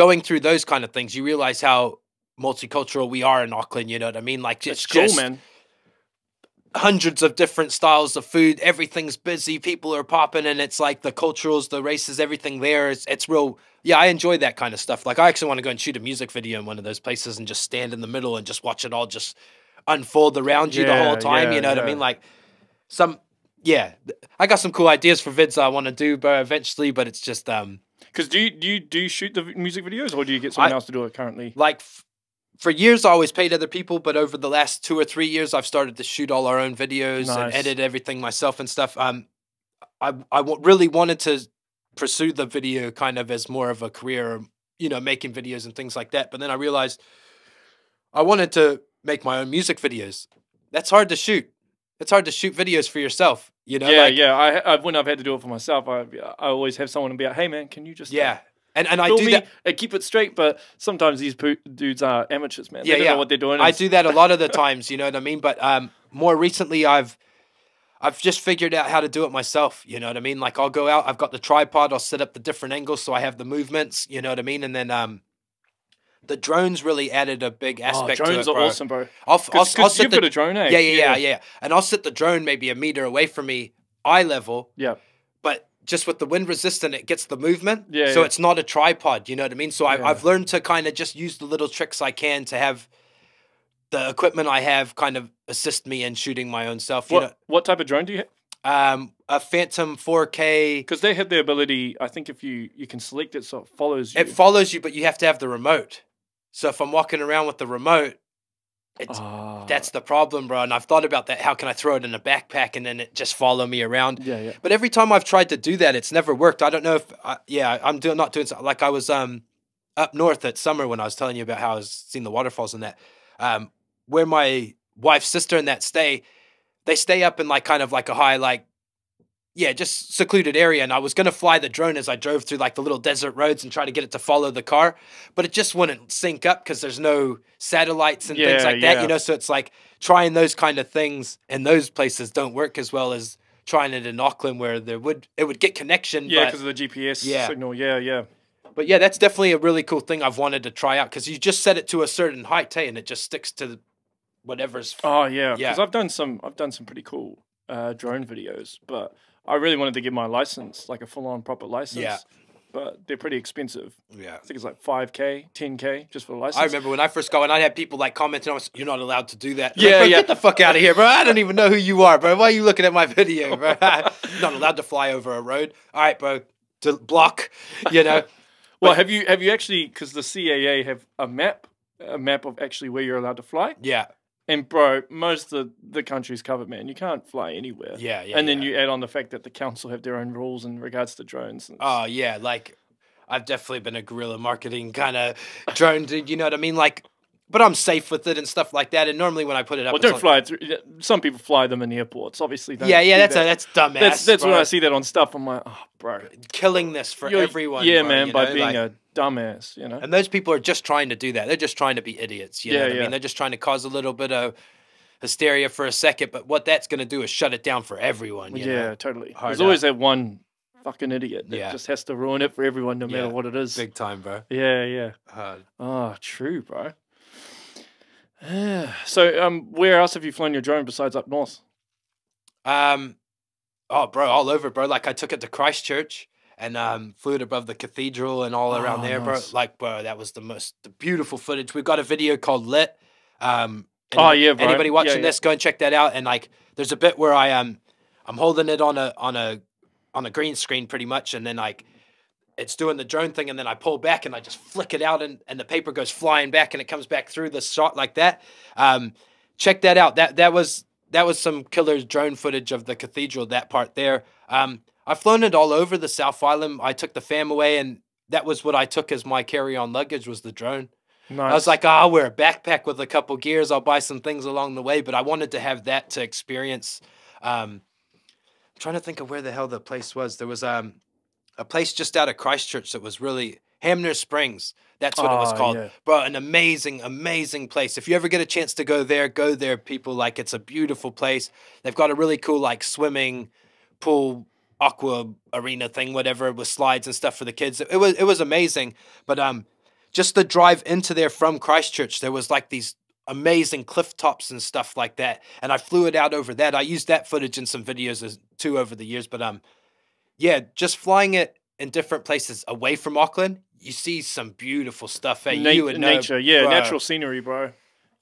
going through those kind of things, you realize how multicultural we are in Auckland. You know what I mean? Like, it's It's cool, just man. hundreds of different styles of food. Everything's busy. People are popping, and it's like the culturals, the races, everything there. It's it's real. Yeah, I enjoy that kind of stuff. Like I actually want to go and shoot a music video in one of those places and just stand in the middle and just watch it all just unfold around you the whole time. yeah, you know what I mean? Like some. Yeah, I got some cool ideas for vids I want to do, but eventually, but it's just um Because do you, do you do you shoot the music videos, or do you get someone I- else to do it currently? like f- for years I always paid other people, but over the last two or three years, I've started to shoot all our own videos and edit everything myself and stuff. Um, I I w- really wanted to pursue the video kind of as more of a career, you know, making videos and things like that. But then I realized I wanted to make my own music videos. That's hard to shoot. It's hard to shoot videos for yourself. You know, yeah, like, yeah. I, I when I've had to do it for myself, I I always have someone be like, "Hey, man, can you just uh, yeah. And and I do me that. and keep it straight?" But sometimes these dudes are amateurs, man. Yeah, they don't yeah. know what they're doing. I do that a lot of the times, you know what I mean? But um, more recently, I've I've just figured out how to do it myself. You know what I mean? Like I'll go out, I've got the tripod, I'll set up the different angles so I have the movements. You know what I mean? And then um, the drones really added a big Oh, aspect to drones it. are awesome, bro. I'll, f- I'll, Because I'll set you've the got a drone, eh? yeah, yeah, yeah, yeah, and I'll set the drone maybe a meter away from me, eye level, yeah. but just with the wind resistant, it gets the movement. Yeah, So yeah. it's not a tripod. You know what I mean? So I, Yeah. I've learned to kind of just use the little tricks I can to have the equipment I have kind of assist me in shooting my own self. You What what type of drone do you have? um, a Phantom 4K. Because they have the ability. I think if you you can select it so it follows you. It follows you, but you have to have the remote. So if I'm walking around with the remote, it's Ah, that's the problem, bro. And I've thought about that. How can I throw it in a backpack and then it just follow me around? yeah, yeah. But every time I've tried to do that, it's never worked. I don't know if, I, yeah, I'm doing not doing so, like I was um up north at summer when I was telling you about how I was seeing the waterfalls and that. Um, where my wife's sister and that stay, they stay up in like kind of like a high like, yeah, just secluded area. And I was gonna fly the drone as I drove through like the little desert roads and try to get it to follow the car, but it just wouldn't sync up because there's no satellites and things like that. yeah. You know, so it's like trying those kind of things in those places don't work as well as trying it in Auckland where there would it would get connection. Yeah, because of the GPS Yeah. signal. Yeah, yeah. but yeah, that's definitely a really cool thing I've wanted to try out because you just set it to a certain height, hey, and it just sticks to whatever's. Oh yeah, Yeah. because I've done some. I've done some pretty cool uh, drone videos, but I really wanted to get my license, like a full-on proper license. Yeah. But they're pretty expensive. yeah. I think it's like five k, ten k, just for the license. I remember when I first got, and I had people like commenting, I was, "You're not allowed to do that." I'm Yeah, like, bro, yeah. Get the fuck out of here, bro! I don't even know who you are, bro. Why are you looking at my video, bro? not allowed to fly over a road. All right, bro. To block, you know. Well, But- have you have you actually because the CAA have a map, a map of actually where you're allowed to fly, yeah, and bro, most of the country's covered, man. You can't fly anywhere. yeah, yeah. and then yeah. you add on the fact that the council have their own rules in regards to drones. Oh yeah, like I've definitely been a guerrilla marketing kind of drone dude. You know what I mean? Like, but I'm safe with it and stuff like that. And normally when I put it up, well, don't on- fly it through. Some people fly them in airports. Obviously, Yeah, yeah, that's that. a, that's dumbass. that's that's when. I see that on stuff. I'm like, oh, bro, killing this for You're- everyone. Yeah, bro, man, you by know, being like- a dumbass, you know. And those people are just trying to do that. They're just trying to be idiots. You know Yeah, I yeah. mean? They're just trying to cause a little bit of hysteria for a second. But what that's going to do is shut it down for everyone. You yeah, know? totally. Hard There's always that one fucking idiot that Yeah. just has to ruin it for everyone, no matter Yeah. what it is. Big time, bro. Yeah, yeah. Hard. Oh, true, bro. so, um, where else have you flown your drone besides up north? Um, oh, bro, all over, bro. Like I took it to Christchurch and um, flew it above the cathedral and all around Oh, there, nice. bro. Like, bro, that was the most the beautiful footage. We've got a video called Lit. Um, Oh, anybody- yeah, bro. Anybody Yeah, watching yeah. this, go and check that out. And like, there's a bit where I um, I'm holding it on a on a on a green screen pretty much, and then like. It's doing the drone thing, and then I pull back and I just flick it out, and, and the paper goes flying back, and it comes back through the shot like that. Um, check that out. That that was that was some killer drone footage of the cathedral. That part there. Um, I've flown it all over the South Island. I took the fam away, and that was what I took as my carry-on luggage was the drone. Nice. I was like, oh, I'll wear a backpack with a couple gears. I'll buy some things along the way, but I wanted to have that to experience. Um, I'm trying to think of where the hell the place was. There was um, a place just out of Christchurch that was really Hanmer Springs. That's what it was Oh, called. yeah. Bro, an amazing, amazing place. If you ever get a chance to go there, go there, people. Like it's a beautiful place. They've got a really cool like swimming pool aqua arena thing, whatever, with slides and stuff for the kids. It was it was amazing. But um just the drive into there from Christchurch, there was like these amazing cliff tops and stuff like that. And I flew it out over that. I used that footage in some videos as too over the years. But um yeah, just flying it in different places away from Auckland, you see some beautiful stuff. Hey, Na- you would know, nature, yeah, bro. natural scenery, bro.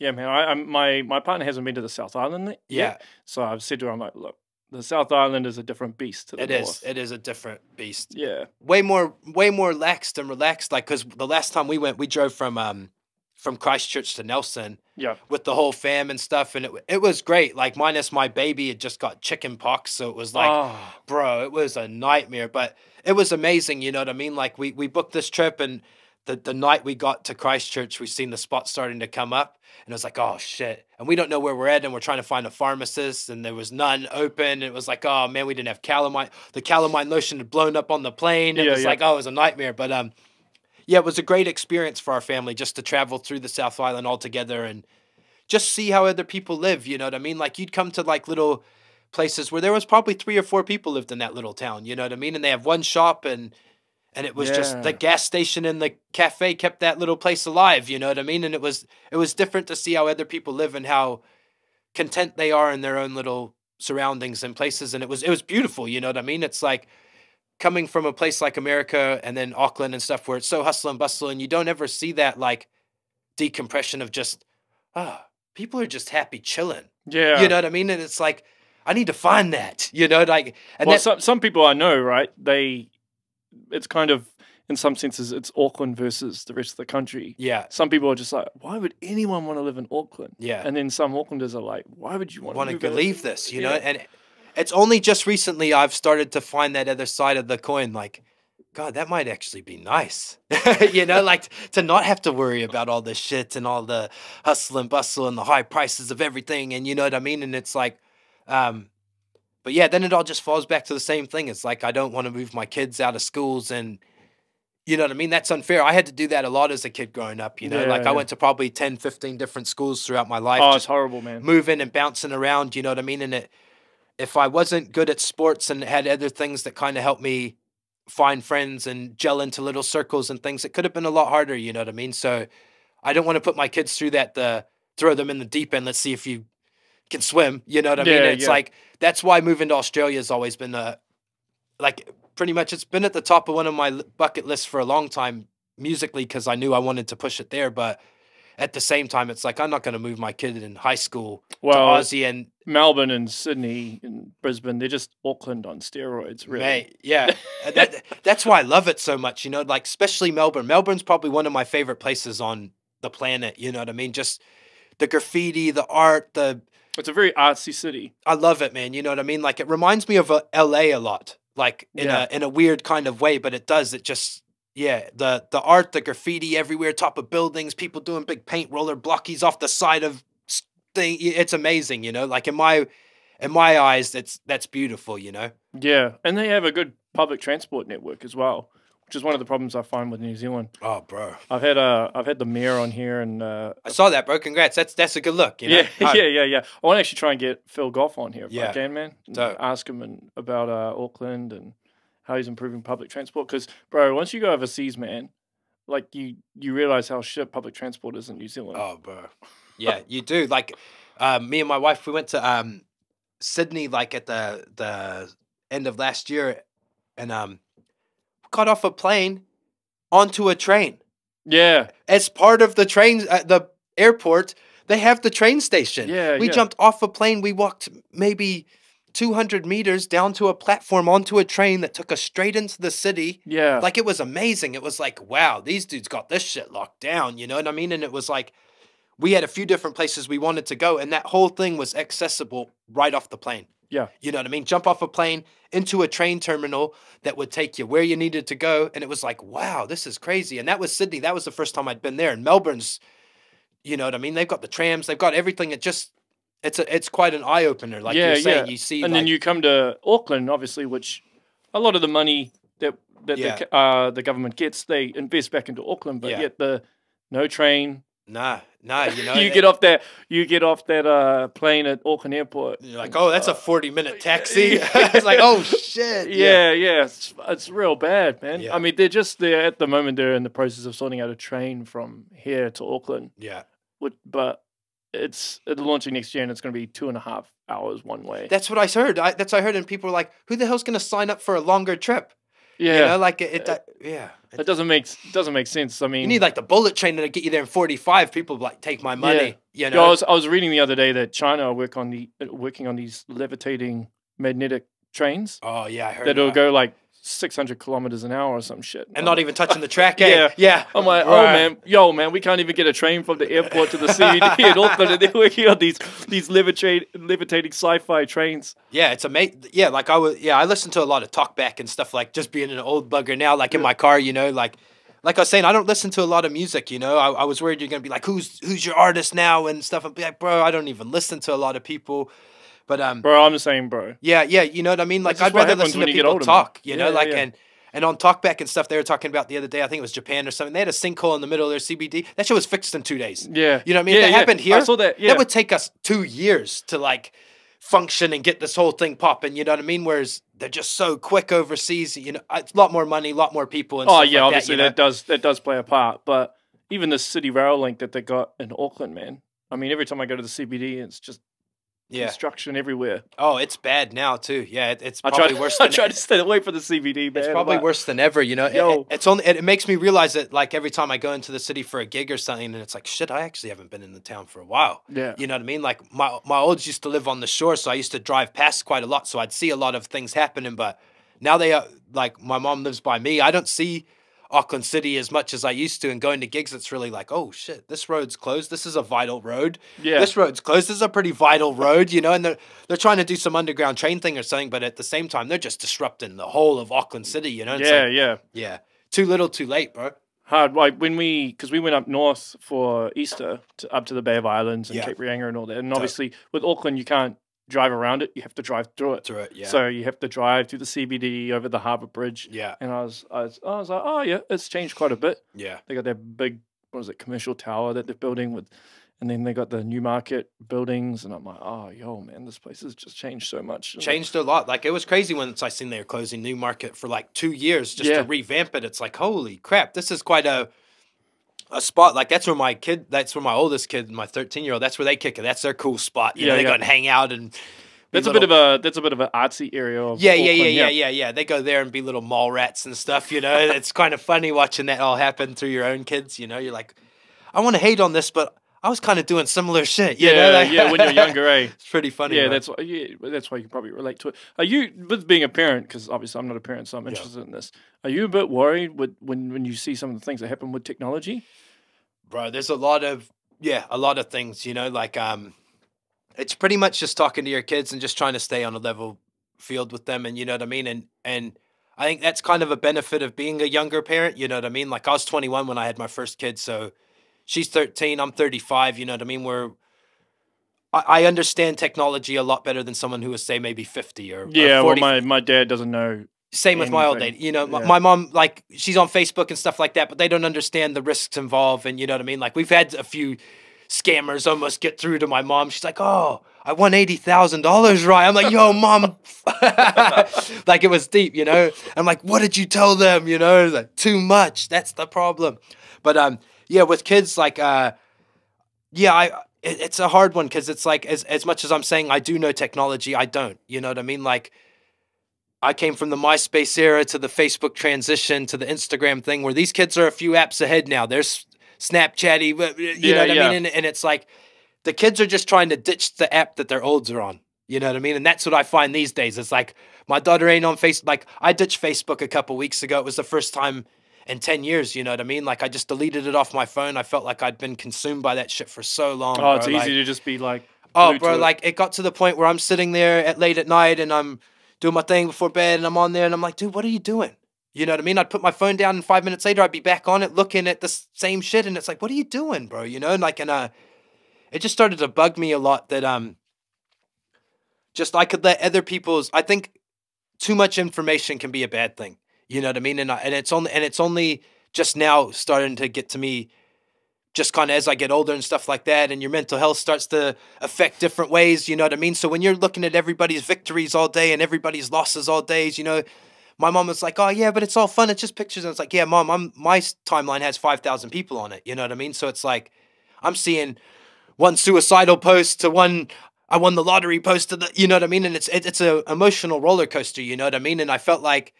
Yeah, man. I, I'm my my partner hasn't been to the South Island yet, Yeah, so I've said to her, I'm like, look, the South Island is a different beast to the it is. It is a different beast. Yeah, way more way more laxed and relaxed like because the last time we went we drove from um from Christchurch to Nelson Yeah. with the whole fam and stuff, and it it was great. Like minus my baby had just got chicken pox, so it was like, oh, bro, it was a nightmare. But it was amazing. You know what I mean? Like we we booked this trip and. The, the night we got to Christchurch, we seen the spot starting to come up, and it was like, oh shit. And we don't know where we're at, and we're trying to find a pharmacist, and there was none open. It was like, oh man, we didn't have calamine. The calamine lotion had blown up on the plane. It Yeah, was yeah. like, oh, it was a nightmare. But um, yeah, it was a great experience for our family just to travel through the South Island all together and just see how other people live. You know what I mean? Like you'd come to like little places where there was probably three or four people lived in that little town. You know what I mean? And they have one shop and and it was just the gas station and the cafe kept that little place alive. You know what I mean? And it was it was different to see how other people live and how content they are in their own little surroundings and places. And it was it was beautiful. You know what I mean? It's like coming from a place like America and then Auckland and stuff where it's so hustle and bustle and you don't ever see that like decompression of just ah people are just happy chilling. yeah. You know what I mean? And it's like I need to find that. You know, like and well, that, some some people I know, right? They, it's kind of in some senses, it's Auckland versus the rest of the country. yeah, Some people are just like, why would anyone want to live in Auckland? yeah. And then some Aucklanders are like, why would you want want to to leave this, you know? And it's only just recently I've started to find that other side of the coin. Like, God, that might actually be nice. you know, like to not have to worry about all this shit and all the hustle and bustle and the high prices of everything. And you know what I mean? And it's like, um, but yeah, then it all just falls back to the same thing. It's like I don't want to move my kids out of schools and you know what I mean? That's unfair. I had to do that a lot as a kid growing up, you know? Yeah, like I went to probably 10, 15 different schools throughout my life. Oh, it's horrible, man. moving and bouncing around, you know what I mean? And it, if I wasn't good at sports and had other things that kind of helped me find friends and gel into little circles and things, it could have been a lot harder, you know what I mean? So I don't want to put my kids through that, the throw them in the deep end, let's see if you can swim, you know what I mean? It's yeah. like, that's why moving to Australia has always been a, like, pretty much it's been at the top of one of my bucket lists for a long time musically because I knew I wanted to push it there, but at the same time, it's like I'm not going to move my kid in high school to Well, Aussie and Melbourne and Sydney and Brisbane, they're just Auckland on steroids, really. Mate, yeah, that, that's why I love it so much. You know, like especially Melbourne. Melbourne's probably one of my favorite places on the planet. You know what I mean? Just the graffiti, the art, the It's a very artsy city. I love it, man. You know what I mean? Like it reminds me of uh, L.A. a lot, like in Yeah. a in a weird kind of way, but it does. It just yeah, the the art, the graffiti everywhere, top of buildings, people doing big paint roller blockies off the side of thing. It's amazing, you know. Like in my in my eyes, that's that's beautiful, you know. Yeah. And they have a good public transport network as well, which is one of the problems I find with New Zealand. Oh, bro. I've had uh, I've had the mayor on here and uh, I saw that, bro. Congrats. That's that's a good look. You know? yeah, yeah, yeah, yeah. I want to actually try and get Phil Goff on here if Yeah. I can, man. and Dope. Ask him and, about uh, Auckland and how he's improving public transport. Because, bro, once you go overseas, man, like you you realize how shit public transport is in New Zealand. Oh, bro. Yeah, you do. Like, um, me and my wife, we went to um, Sydney like at the the end of last year, and um, got off a plane onto a train. Yeah, As part of the train, uh, the airport, they have the train station. Yeah, we yeah. jumped off a plane. We walked maybe. 200 meters down to a platform onto a train that took us straight into the city. yeah, Like it was amazing. It was like, wow, these dudes got this shit locked down. You know what I mean? And it was like, we had a few different places we wanted to go, and that whole thing was accessible right off the plane. Yeah. You know what I mean? Jump off a plane into a train terminal that would take you where you needed to go. And it was like, wow, this is crazy. And that was Sydney. That was the first time I'd been there. And Melbourne's, you know what I mean? They've got the trams, they've got everything. It just, it's a, it's quite an eye opener. Like Yeah, you're saying, yeah. you see, and like, then you come to Auckland, obviously, which a lot of the money that that Yeah. the, uh, the government gets, they invest back into Auckland. But Yeah. yet the no train, nah, nah, you know, you get off that you get off that uh, plane at Auckland Airport. You're like, oh, that's a Uh, 40 minute taxi. it's like, oh, shit. Yeah, yeah, it's, it's real bad, man. Yeah. I mean, they're just they're at the moment they're in the process of sorting out a train from here to Auckland, Yeah. but it's it's launching next year and it's going to be two and a half hours one way. That's what I heard. I, that's what I heard. And people were like, who the hell's going to sign up for a longer trip? yeah, You know, like it, it Uh, yeah. it doesn't make doesn't make sense. I mean, You need like the bullet train to get you there in 45. People like, take my money. You Yeah, know? I was I was reading the other day that China are work on the uh, working on these levitating magnetic trains oh, yeah. I heard that'll that. go like 600 kilometers an hour or some shit. and not even touching the track. eh? Yeah. yeah. I'm like, oh Right. man, yo man, we can't even get a train from the airport to the CBD in Auckland, and they're working on these these levitating levitating sci-fi trains. Yeah, it's amazing. Yeah, like I was. Yeah, I listen to a lot of talkback and stuff like just being an old bugger now. Like in my car, you know, like like I was saying, I don't listen to a lot of music. You know, I, I was worried you're gonna be like, who's who's your artist now and stuff. And be like, bro, I don't even listen to a lot of people. But um, Bro, I'm the same, bro. yeah, yeah, you know what I mean. Like I'd rather listen to people older, man. talk. You know, Yeah, like yeah. and. And on talkback and stuff, they were talking about the other day. I think it was Japan or something. They had a sinkhole in the middle of their CBD. That shit was fixed in two days. Yeah. You know what I mean? Yeah, If that happened I here. saw that, yeah. That would take us two years to like function and get this whole thing popping. You know what I mean? Whereas they're just so quick overseas. You know, it's a lot more money, a lot more people. And Oh yeah, like obviously that, you that, does that does play a part. But even the city rail link that they got in Auckland, man. I mean, every time I go to the CBD, it's just know? Yeah. construction everywhere. Oh, it's bad now too. Yeah, it, it's I probably try, worse. I Than, try to stay away from the CBD, man. It's probably but- worse than ever, you know. It- Yo. it, it's only it, it makes me realize that like every time I go into the city for a gig or something, and it's like shit. I actually haven't been in the town for a while. Yeah. You know what I mean? Like my my olds used to live on the shore, so I used to drive past quite a lot, so I'd see a lot of things happening. But now they are like my mom lives by me. I don't see Auckland City as much as I used to, and going to gigs, it's really like, oh shit, this road's closed. This is a vital road. Yeah. This road's closed. This is a pretty vital road, you know. And they're they're trying to do some underground train thing or something, but at the same time, they're just disrupting the whole of Auckland City, you know. It's Yeah, like, yeah. yeah. Too little, too late, bro. hard. Like when we, because we went up north for Easter, to, up to the Bay of Islands and Yeah. Cape Reinga and all that. And obviously, with Auckland, you can't drive around it; you have to drive through it. Through it, yeah. So you have to drive through the CBD over the Harbour Bridge. Yeah, And I was, I was, I was like, oh yeah, it's changed quite a bit. yeah. They got their big, what is it, commercial tower that they're building with, and then they got the Newmarket buildings, and I'm like, oh yo, man, this place has just changed so much. And Changed a lot. Like it was crazy when I seen they were closing Newmarket for like two years just Yeah. to revamp it. It's like holy crap, this is quite a a spot. Like that's where my kid, that's where my oldest kid, my thirteen year old, that's where they kick it. That's their cool spot. You Yeah, know, they yeah. go and hang out and. That's a bit of a that's a bit of an artsy area of Yeah, yeah, yeah, yeah, yeah, yeah. They go there and be little mall rats and stuff, you know. it's kind of funny watching that all happen through your own kids, you know. You're like, I want to hate on this, but I was kind of doing similar shit, you Yeah, know. like- yeah, when you're younger, eh? it's pretty funny. Yeah, man. that's why. Yeah, that's why you can probably relate to it. Are you with being a parent? Because obviously I'm not a parent, so I'm interested in this. Are you a bit worried with when when you see some of the things that happen with technology? bro there's a lot of yeah a lot of things you know like um it's pretty much just talking to your kids and just trying to stay on a level field with them and you know what i mean and and i think that's kind of a benefit of being a younger parent you know what i mean like i was 21 when i had my first kid so she's 13 i'm 35 you know what i mean we're I I understand technology a lot better than someone who is say maybe 50 or, or Yeah, 40 well, my my dad doesn't know. same with my old anything. lady. You know, my, my mom, like, she's on Facebook and stuff like that, but they don't understand the risks involved. And you know what I mean? Like, we've had a few scammers almost get through to my mom. She's like, oh, I won $80,000, right? I'm like, yo, mom. like, it was deep, you know? I'm like, what did you tell them? You know, like, too much. That's the problem. But, um, yeah, with kids, like, uh, yeah, I, it, it's a hard one because it's like, as, as much as I'm saying I do know technology, I don't. You know what I mean? Like, I came from the MySpace era to the Facebook transition to the Instagram thing where these kids are a few apps ahead now. There's Snapchatty, you Yeah, know what yeah. I mean? And, and it's like the kids are just trying to ditch the app that their olds are on. You know what I mean? And that's what I find these days. It's like my daughter ain't on Facebook. Like I ditched Facebook a couple weeks ago. It was the first time in 10 years. You know what I mean? Like I just deleted it off my phone. I felt like I'd been consumed by that shit for so long. Oh, bro. it's easy Like- to just be like. Oh, bro, to it. like it got to the point where I'm sitting there at late at night and I'm doing my thing before bed and I'm on there and I'm like, dude, what are you doing? You know what I mean? I'd put my phone down and five minutes later I'd be back on it looking at the same shit and it's like, what are you doing, bro? You know, and like and uh it just started to bug me a lot that um just I could let other people's I think too much information can be a bad thing. You know what I mean? And I, and it's only and it's only just now starting to get to me just kind of as I get older and stuff like that, and your mental health starts to affect different ways. You know what I mean? So when you're looking at everybody's victories all day and everybody's losses all days, you know, my mom was like, "Oh yeah, but it's all fun. It's just pictures." And it's like, "Yeah, mom, I'm my timeline has five thousand people on it. You know what I mean? So it's like I'm seeing one suicidal post to one I won the lottery post to the you know what I mean? And it's it, it's a emotional roller coaster. You know what I mean? And I felt like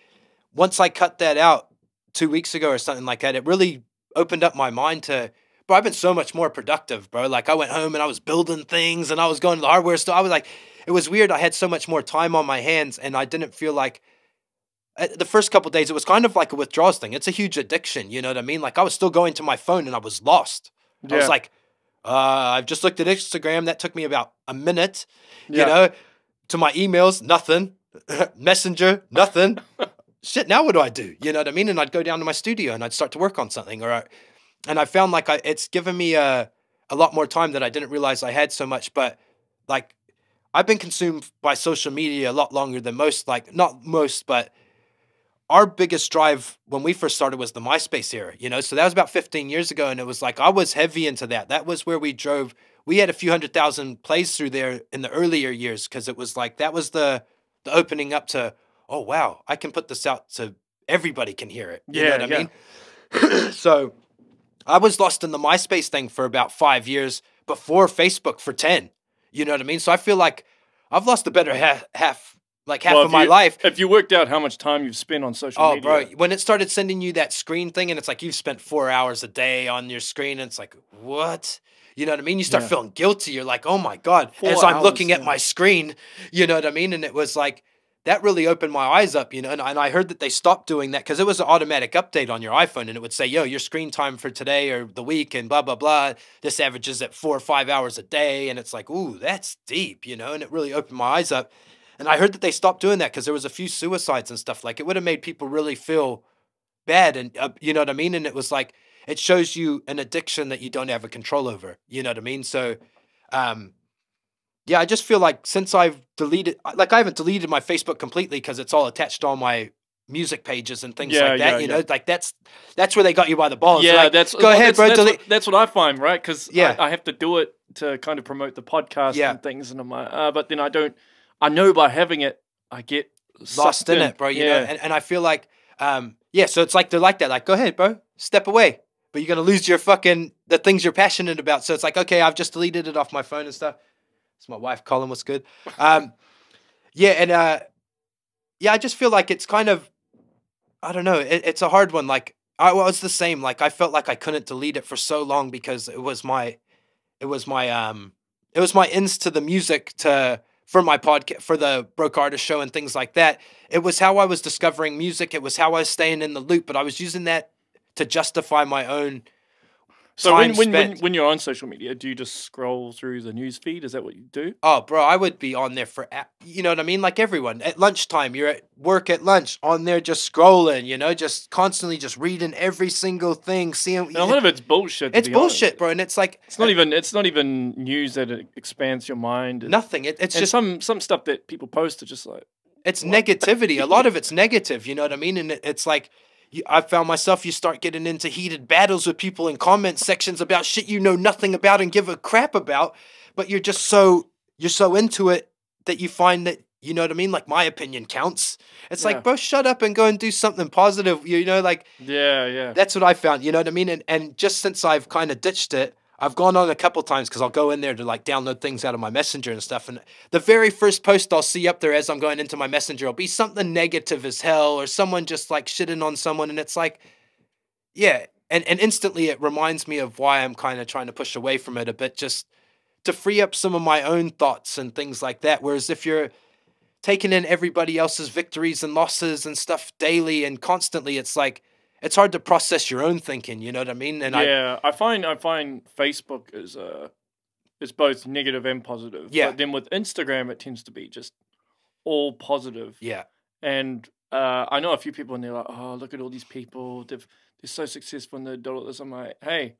once I cut that out two weeks ago or something like that, it really opened up my mind to bro, I've been so much more productive, bro. Like I went home and I was building things and I was going to the hardware store. I was like, it was weird. I had so much more time on my hands and I didn't feel like uh, the first couple days it was kind of like a withdrawals thing. It's a huge addiction, you know what I mean? Like I was still going to my phone and I was lost. I was like, uh, I've just looked at Instagram. That took me about a minute. You know, to my emails, nothing. Messenger, nothing. Shit, now what do I do? You know what I mean? And I'd go down to my studio and I'd start to work on something. Or, I, and I found like I, it's given me a a lot more time that I didn't realize I had so much. But like, I've been consumed by social media a lot longer than most. Like, not most, but our biggest drive when we first started was the MySpace era, you know? So that was about 15 years ago. And it was like, I was heavy into that. That was where we drove. We had a few hundred thousand plays through there in the earlier years because it was like, that was the, the opening up to, oh, wow, I can put this out so everybody can hear it. You Yeah, know what I yeah. mean? so I was lost in the MySpace thing for about five years before Facebook for 10. You know what I mean? So I feel like I've lost the better half, half like half Well, of my you- life. If you worked out how much time you've spent on social Oh, media, Oh, bro, when it started sending you that screen thing, and it's like you've spent four hours a day on your screen, and it's like, what? You know what I mean? You start Yeah. feeling guilty. You're like, oh my God, Four as I'm hours, looking at my screen, you know what I mean? And it was like, that really opened my eyes up, you know. And, and I heard that they stopped doing that because it was an automatic update on your iPhone, and it would say, yo, your screen time for today or the week, and blah, blah, blah. This averages at four or five hours a day. And it's like, ooh, that's deep, you know? And it really opened my eyes up. And I heard that they stopped doing that because there was a few suicides and stuff. Like it would have made people really feel bad, and uh, you know what I mean. And it was like it shows you an addiction that you don't have a control over. You know what I mean? So, um, yeah, I just feel like since I've deleted, like I haven't deleted my Facebook completely because it's all attached to all my music pages and things Yeah, like that. yeah, you yeah. know, like that's that's where they got you by the balls. yeah, like, that's go well, ahead, that's, bro. That's delete. what, that's what I find, right? Because Yeah. I, I have to do it to kind of promote the podcast Yeah. and things, and I'm like, uh, but then I don't. I know by having it, I get lost sucked in it, bro. You know, Yeah. and, and I feel like, um, yeah. So it's like they're like that. Like, go ahead, bro, step away. But you're gonna lose your fucking the things you're passionate about. So it's like, okay, I've just deleted it off my phone and stuff. It's my wife, Colin. What's good? Um, yeah, and uh, yeah, I just feel like it's kind of, I don't know. It, it's a hard one. Like I was the same. Like I felt like I couldn't delete it for so long because it was my, it was my um, it was my ins to the music to for my podcast for the broke artist show and things like that it was how i was discovering music it was how i was staying in the loop but i was using that to justify my own So when when, when when you're on social media, do you just scroll through the news feed? Is that what you do? oh bro i would be on there for you know what i mean like everyone at lunchtime you're at work at lunch on there just scrolling you know just constantly just reading every single thing seeing And a lot of it's bullshit. it's be honest. bullshit bro and it's like It's not even. It's not even news that it expands your mind. It's nothing it, it's and just some some stuff that people post are just like it's What? negativity. A lot of it's negative. You know what I mean? And it, it's like you, I found myself. You start getting into heated battles with people in comment sections about shit you know nothing about and give a crap about, but you're just so you're so into it that you find that you know what I mean. Like my opinion counts. It's Yeah. like, bro, shut up and go and do something positive. You know, like yeah, yeah. that's what I found. You know what I mean? And and just since I've kind of ditched it, I've gone on a couple times because I'll go in there to like download things out of my messenger and stuff. And the very first post I'll see up there as I'm going into my messenger will be something negative as hell or someone just like shitting on someone. And it's like, yeah. And and instantly it reminds me of why I'm kind of trying to push away from it a bit, just to free up some of my own thoughts and things like that. Whereas if you're taking in everybody else's victories and losses and stuff daily and constantly, it's like it's hard to process your own thinking. You know what I mean? And I yeah, I find I find Facebook is uh is both negative and positive. Yeah. But then with Instagram, it tends to be just all positive. yeah, And uh, I know a few people, and they're like, "Oh, look at all these people. They've they're so successful, and they're doing this." I'm like, "Hey,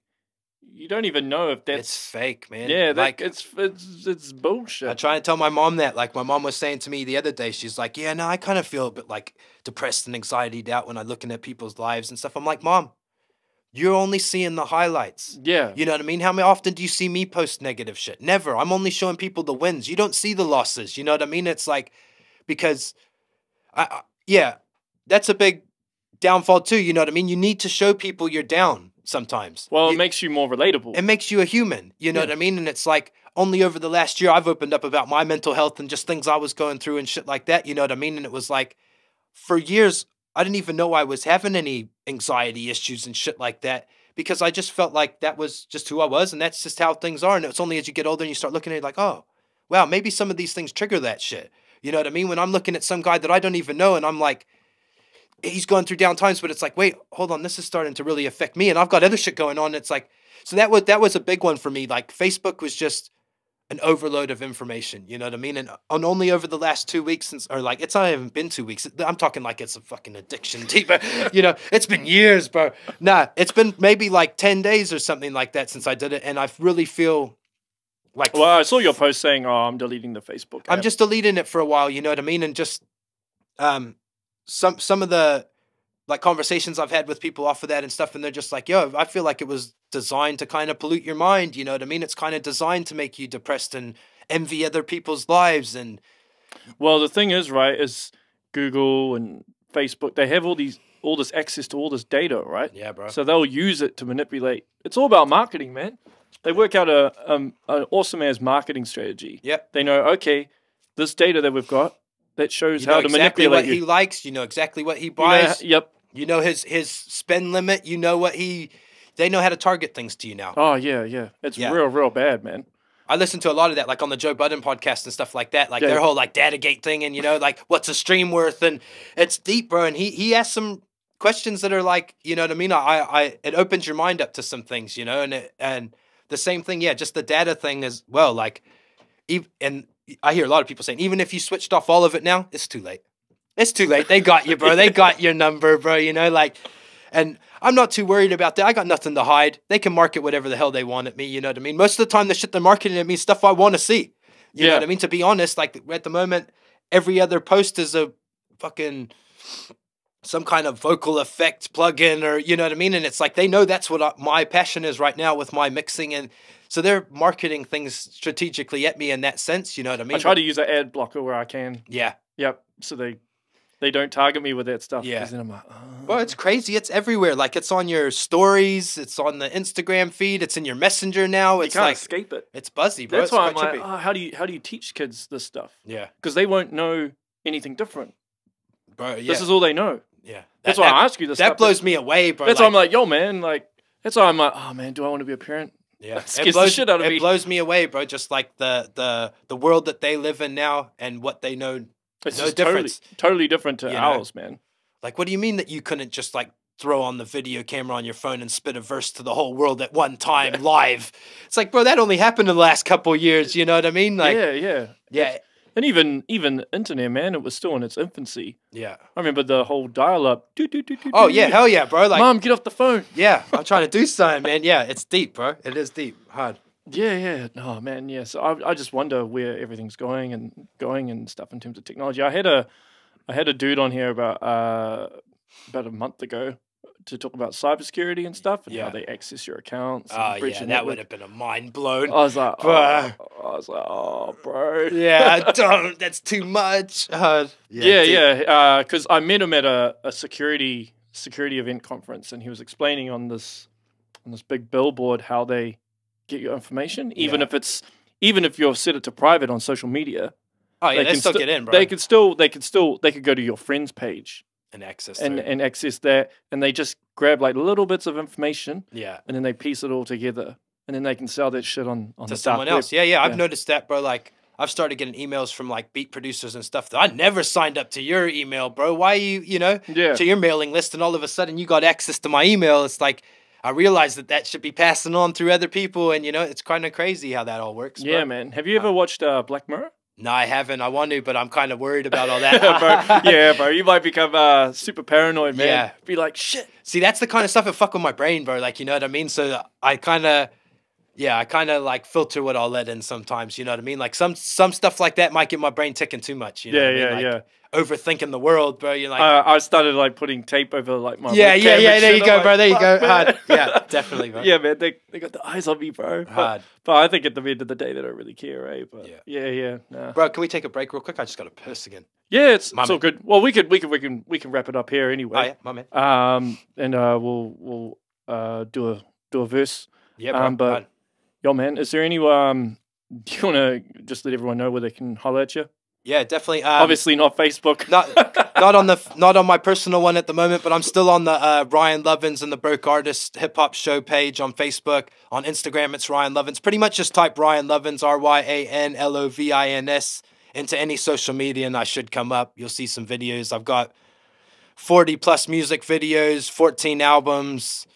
you don't even know if it's that's fake, man. yeah, that, like it's it's it's bullshit." I try and tell my mom that. Like my mom was saying to me the other day, she's like, "Yeah, no, I kind of feel a bit like depressed and anxiety out when I'm looking at people's lives and stuff." I'm like, "Mom, you're only seeing the highlights." yeah, You know what I mean? How many often do you see me post negative shit? Never. I'm only showing people the wins. You don't see the losses. You know what I mean? It's like because I, I yeah, that's a big downfall too. You know what I mean? You need to show people you're down sometimes. well, it You- makes you more relatable. it makes you a human. You know Yeah. what I mean? And it's like only over the last year I've opened up about my mental health and just things I was going through and shit like that. You know what I mean? And it was like for years I didn't even know I was having any anxiety issues and shit like that because I just felt like that was just who I was and that's just how things are. And it's only as you get older and you start looking at it like, oh, wow, maybe some of these things trigger that shit. You know what I mean? When I'm looking at some guy that I don't even know and I'm like, he's going through down times, but it's like, wait, hold on, this is starting to really affect me, and I've got other shit going on. It's like, so that was that was a big one for me. Like Facebook was just an overload of information. You know what I mean? And on only over the last two weeks since, or like, it's not even been two weeks. I'm talking like it's a fucking addiction, deeper. you know, it's been years, bro. Nah, it's been maybe like ten days or something like that since I did it, and I really feel like. Well, I saw your post saying, "Oh, I'm deleting the Facebook." I'm just deleting it for a while. You know what I mean? And just um, some some of the like conversations I've had with people off of that and stuff, and they're just like, "Yo, I feel like it was designed to kind of pollute your mind." You know what I mean? It's kind of designed to make you depressed and envy other people's lives. And Well, the thing is, right, is Google and Facebook, they have all these all this access to all this data, right? yeah, bro. So they'll use it to manipulate. It's all about marketing, man. They work out a um, an awesome as marketing strategy. Yeah. They know, okay, this data that we've got that shows You how know to exactly manipulate what you. he likes. You know exactly what he You know buys. yep. You know his his spend limit. You know what he. They know how to target things to you now. Oh yeah, yeah. It's Yeah. real, real bad, man. I listen to a lot of that, like on the Joe Budden podcast and stuff like that. Like Yeah. their whole like Datagate thing, and you know, like what's a stream worth, and it's deep, bro. And he he asks some questions that are like, you know what I mean? I I it opens your mind up to some things, you know, and it, and the same thing, yeah, just the data thing as well. Like, ev- and I hear a lot of people saying, even if you switched off all of it now, it's too late. It's too late. They got you, bro. They got your number, bro. You know, like, and I'm not too worried about that. I got nothing to hide. They can market whatever the hell they want at me. You know what I mean? Most of the time, the shit they're marketing at me is stuff I want to see. You know what I mean? To be honest, like at the moment, every other post is a fucking some kind of vocal effect plugin or you know what I mean? And it's like they know that's what I, my passion is right now with my mixing, and so they're marketing things strategically at me in that sense. You know what I mean? I try to use an ad blocker where I can. yeah. Yep. So they they don't target me with that stuff. Yeah. Then I'm like, oh. Well, it's oh. crazy. It's everywhere. Like it's on your stories. It's on the Instagram feed. It's in your messenger now. you It's can't like escape it. it's buzzy, bro. That's it's why I'm like, oh, how do you how do you teach kids this stuff? yeah, Because they won't know anything different. bro. Yeah, This is all they know. Yeah. That's That- why I ask you this. that blows me away, bro. That's why I'm like, yo, man, like. That's why I'm like, oh man, do I want to be a parent? Yeah, it blows, shit out of it me. blows me away, bro. Just like the the the world that they live in now and what they know. It's No just difference. totally, totally different to You know? ours, man. Like, what do you mean that you couldn't just like throw on the video camera on your phone and spit a verse to the whole world at one time live? It's like, bro, that only happened in the last couple years. You know what I mean? Like, yeah, yeah, yeah, and even even internet, man, it was still in its infancy. yeah. I remember the whole dial-up. doo, doo, doo, doo, Oh yeah, hell yeah, bro. Like, Mom, get off the phone. yeah, I'm trying to do something, man. Yeah, it's deep, bro. It is deep, hard. Yeah, yeah. No, man. Yeah. So I, I just wonder where everything's going and going and stuff in terms of technology. I had a, I had a dude on here about uh about a month ago to talk about cybersecurity and stuff and Yeah. how they access your accounts. and Oh yeah, breach your that would have been a mind blown. I was like, oh, I was like, oh, bro. yeah, don't. That's too much. Hard. Yeah, deep. yeah. Because uh, I met him at a, a security security event conference, and he was explaining on this on this big billboard how they get your information, even Yeah. if it's even if you've set it to private on social media. Oh yeah, they, can still sti- get in, bro. They could still they could still they could go to your friend's page and access. and and access that, and they just grab like little bits of information, yeah. and then they piece it all together, and then they can sell that shit on on to the someone else. Web. Yeah, yeah, I've noticed that, bro. Like I've started getting emails from like beat producers and stuff that I never signed up to your email, bro. Why you, you know, Yeah. to your mailing list, and all of a sudden you got access to my email. It's like I realized that that should be passing on through other people, and you know, it's kind of crazy how that all works. Yeah, bro. man. Have you ever watched uh, Black Mirror? No, I haven't. I want to, but I'm kind of worried about all that. bro, yeah, bro. You might become uh, super paranoid, man. Yeah. Be like, shit. See, that's the kind of stuff that fuck with my brain, bro. Like, you know what I mean? So I kind of, yeah, I kind of like filter what I'll let in sometimes. You know what I mean? Like some some stuff like that might get my brain ticking too much. You know Yeah, what I mean? yeah, Like, yeah. Overthinking the world, bro. You're like, Uh, I started like putting tape over like my yeah, yeah, yeah. There you go, like, bro. There you go. Hard. Yeah, definitely, bro. yeah, man. They they got the eyes on me, bro. But, Hard. but I think at the end of the day, they don't really care, eh? But Yeah. yeah, yeah, yeah. Nah. Bro, can we take a break real quick? I just got to piss again. Yeah, it's, My it's all good. Well, we could we could we can we can wrap it up here anyway. Oh yeah, my man. Um, and uh, we'll we'll uh do a do a verse. Yeah, bro. Um, but- hard. Yo, man, is there any um? Do you want to just let everyone know where they can holler at you? yeah, definitely. Um, Obviously, not Facebook. not not on the not on my personal one at the moment, but I'm still on the uh, Ryan Lovins and the Broke Artist Hip Hop Show page on Facebook. On Instagram, it's Ryan Lovins. Pretty much just type Ryan Lovins R Y A N L O V I N S into any social media, and I should come up. You'll see some videos. I've got 40 plus music videos, 14 albums,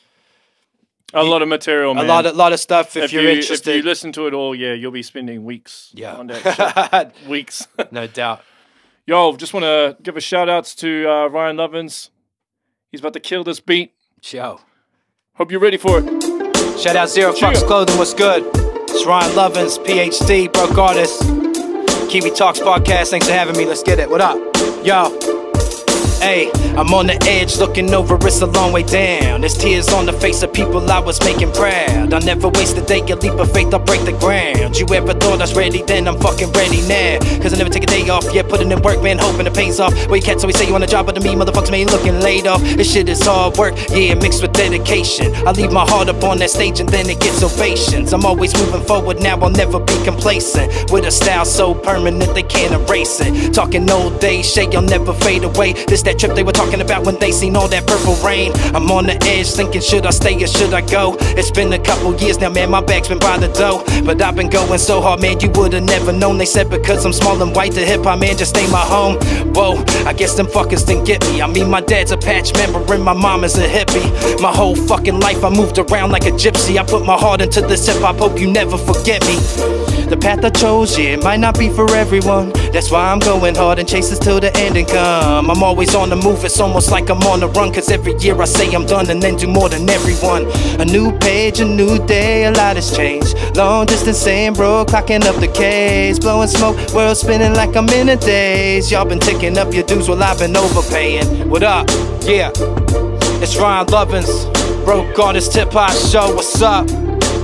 A lot of material, man. a lot of lot of stuff. If, if you're you, interested, if you listen to it all, yeah, you'll be spending weeks yeah, on that shit. weeks. no doubt. Yo, just want to give a shout outs to uh, Ryan Lovins. He's about to kill this beat. Yo, Hope you're ready for it. shout out Zero Cheer. Fucks Clothing. What's good? It's Ryan Lovins, PHD, broke artist. Kiwi Talkz podcast. Thanks for having me. Let's get it. What up, yo? Hey, I'm on the edge looking over, it's a long way down. There's tears on the face of people I was making proud. I never waste a day, a leap of faith, I'll break the ground. You ever thought I was ready, then I'm fucking ready now. Cause I never take a day off, yeah, putting in work, man, hoping it pays off. You can't always say you on the job, but to me, motherfuckers, man, looking laid off. This shit is hard work, yeah, mixed with dedication. I leave my heart up on that stage and then it gets ovations. I'm always moving forward, now I'll never be complacent. With a style so permanent, they can't erase it. Talking old days, shake, I'll never fade away. This that trip they were talking about when they seen all that purple rain. I'm on the edge thinking, should I stay or should I go? It's been a couple years now, man, my bag's been by the dough. But I've been going so hard, man, you would've never known. They said because I'm small and white, the hip hop man just ain't my home. Whoa, I guess them fuckers didn't get me. I mean, my dad's a patch member and my mom is a hippie. My whole fucking life I moved around like a gypsy. I put my heart into this hip hop, hope you never forget me. The path I chose, yeah, it might not be for everyone. That's why I'm going hard and chases till the end and come. I'm always on the move, it's almost like I'm on the run. Cause every year I say I'm done and then do more than everyone. A new page, a new day, a lot has changed. Long distance same bro, clocking up the case. Blowing smoke, world spinning like I'm in a daze. Y'all been ticking up your dues while I've been overpaying. What up? Yeah. It's Ryan Lovins, broke artist tip hop show. What's up?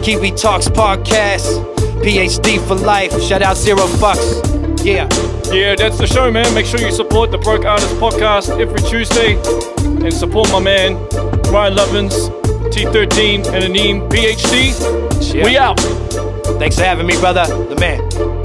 Kiwi Talkz podcast, PHD for life. Shout out Zero Fucks. Yeah. Yeah, that's the show, man. Make sure you support the Broke Artist podcast every Tuesday and support my man, Ryan Lovins, T13, and Anime, PHD. Yeah. We out. Thanks for having me, brother. The man.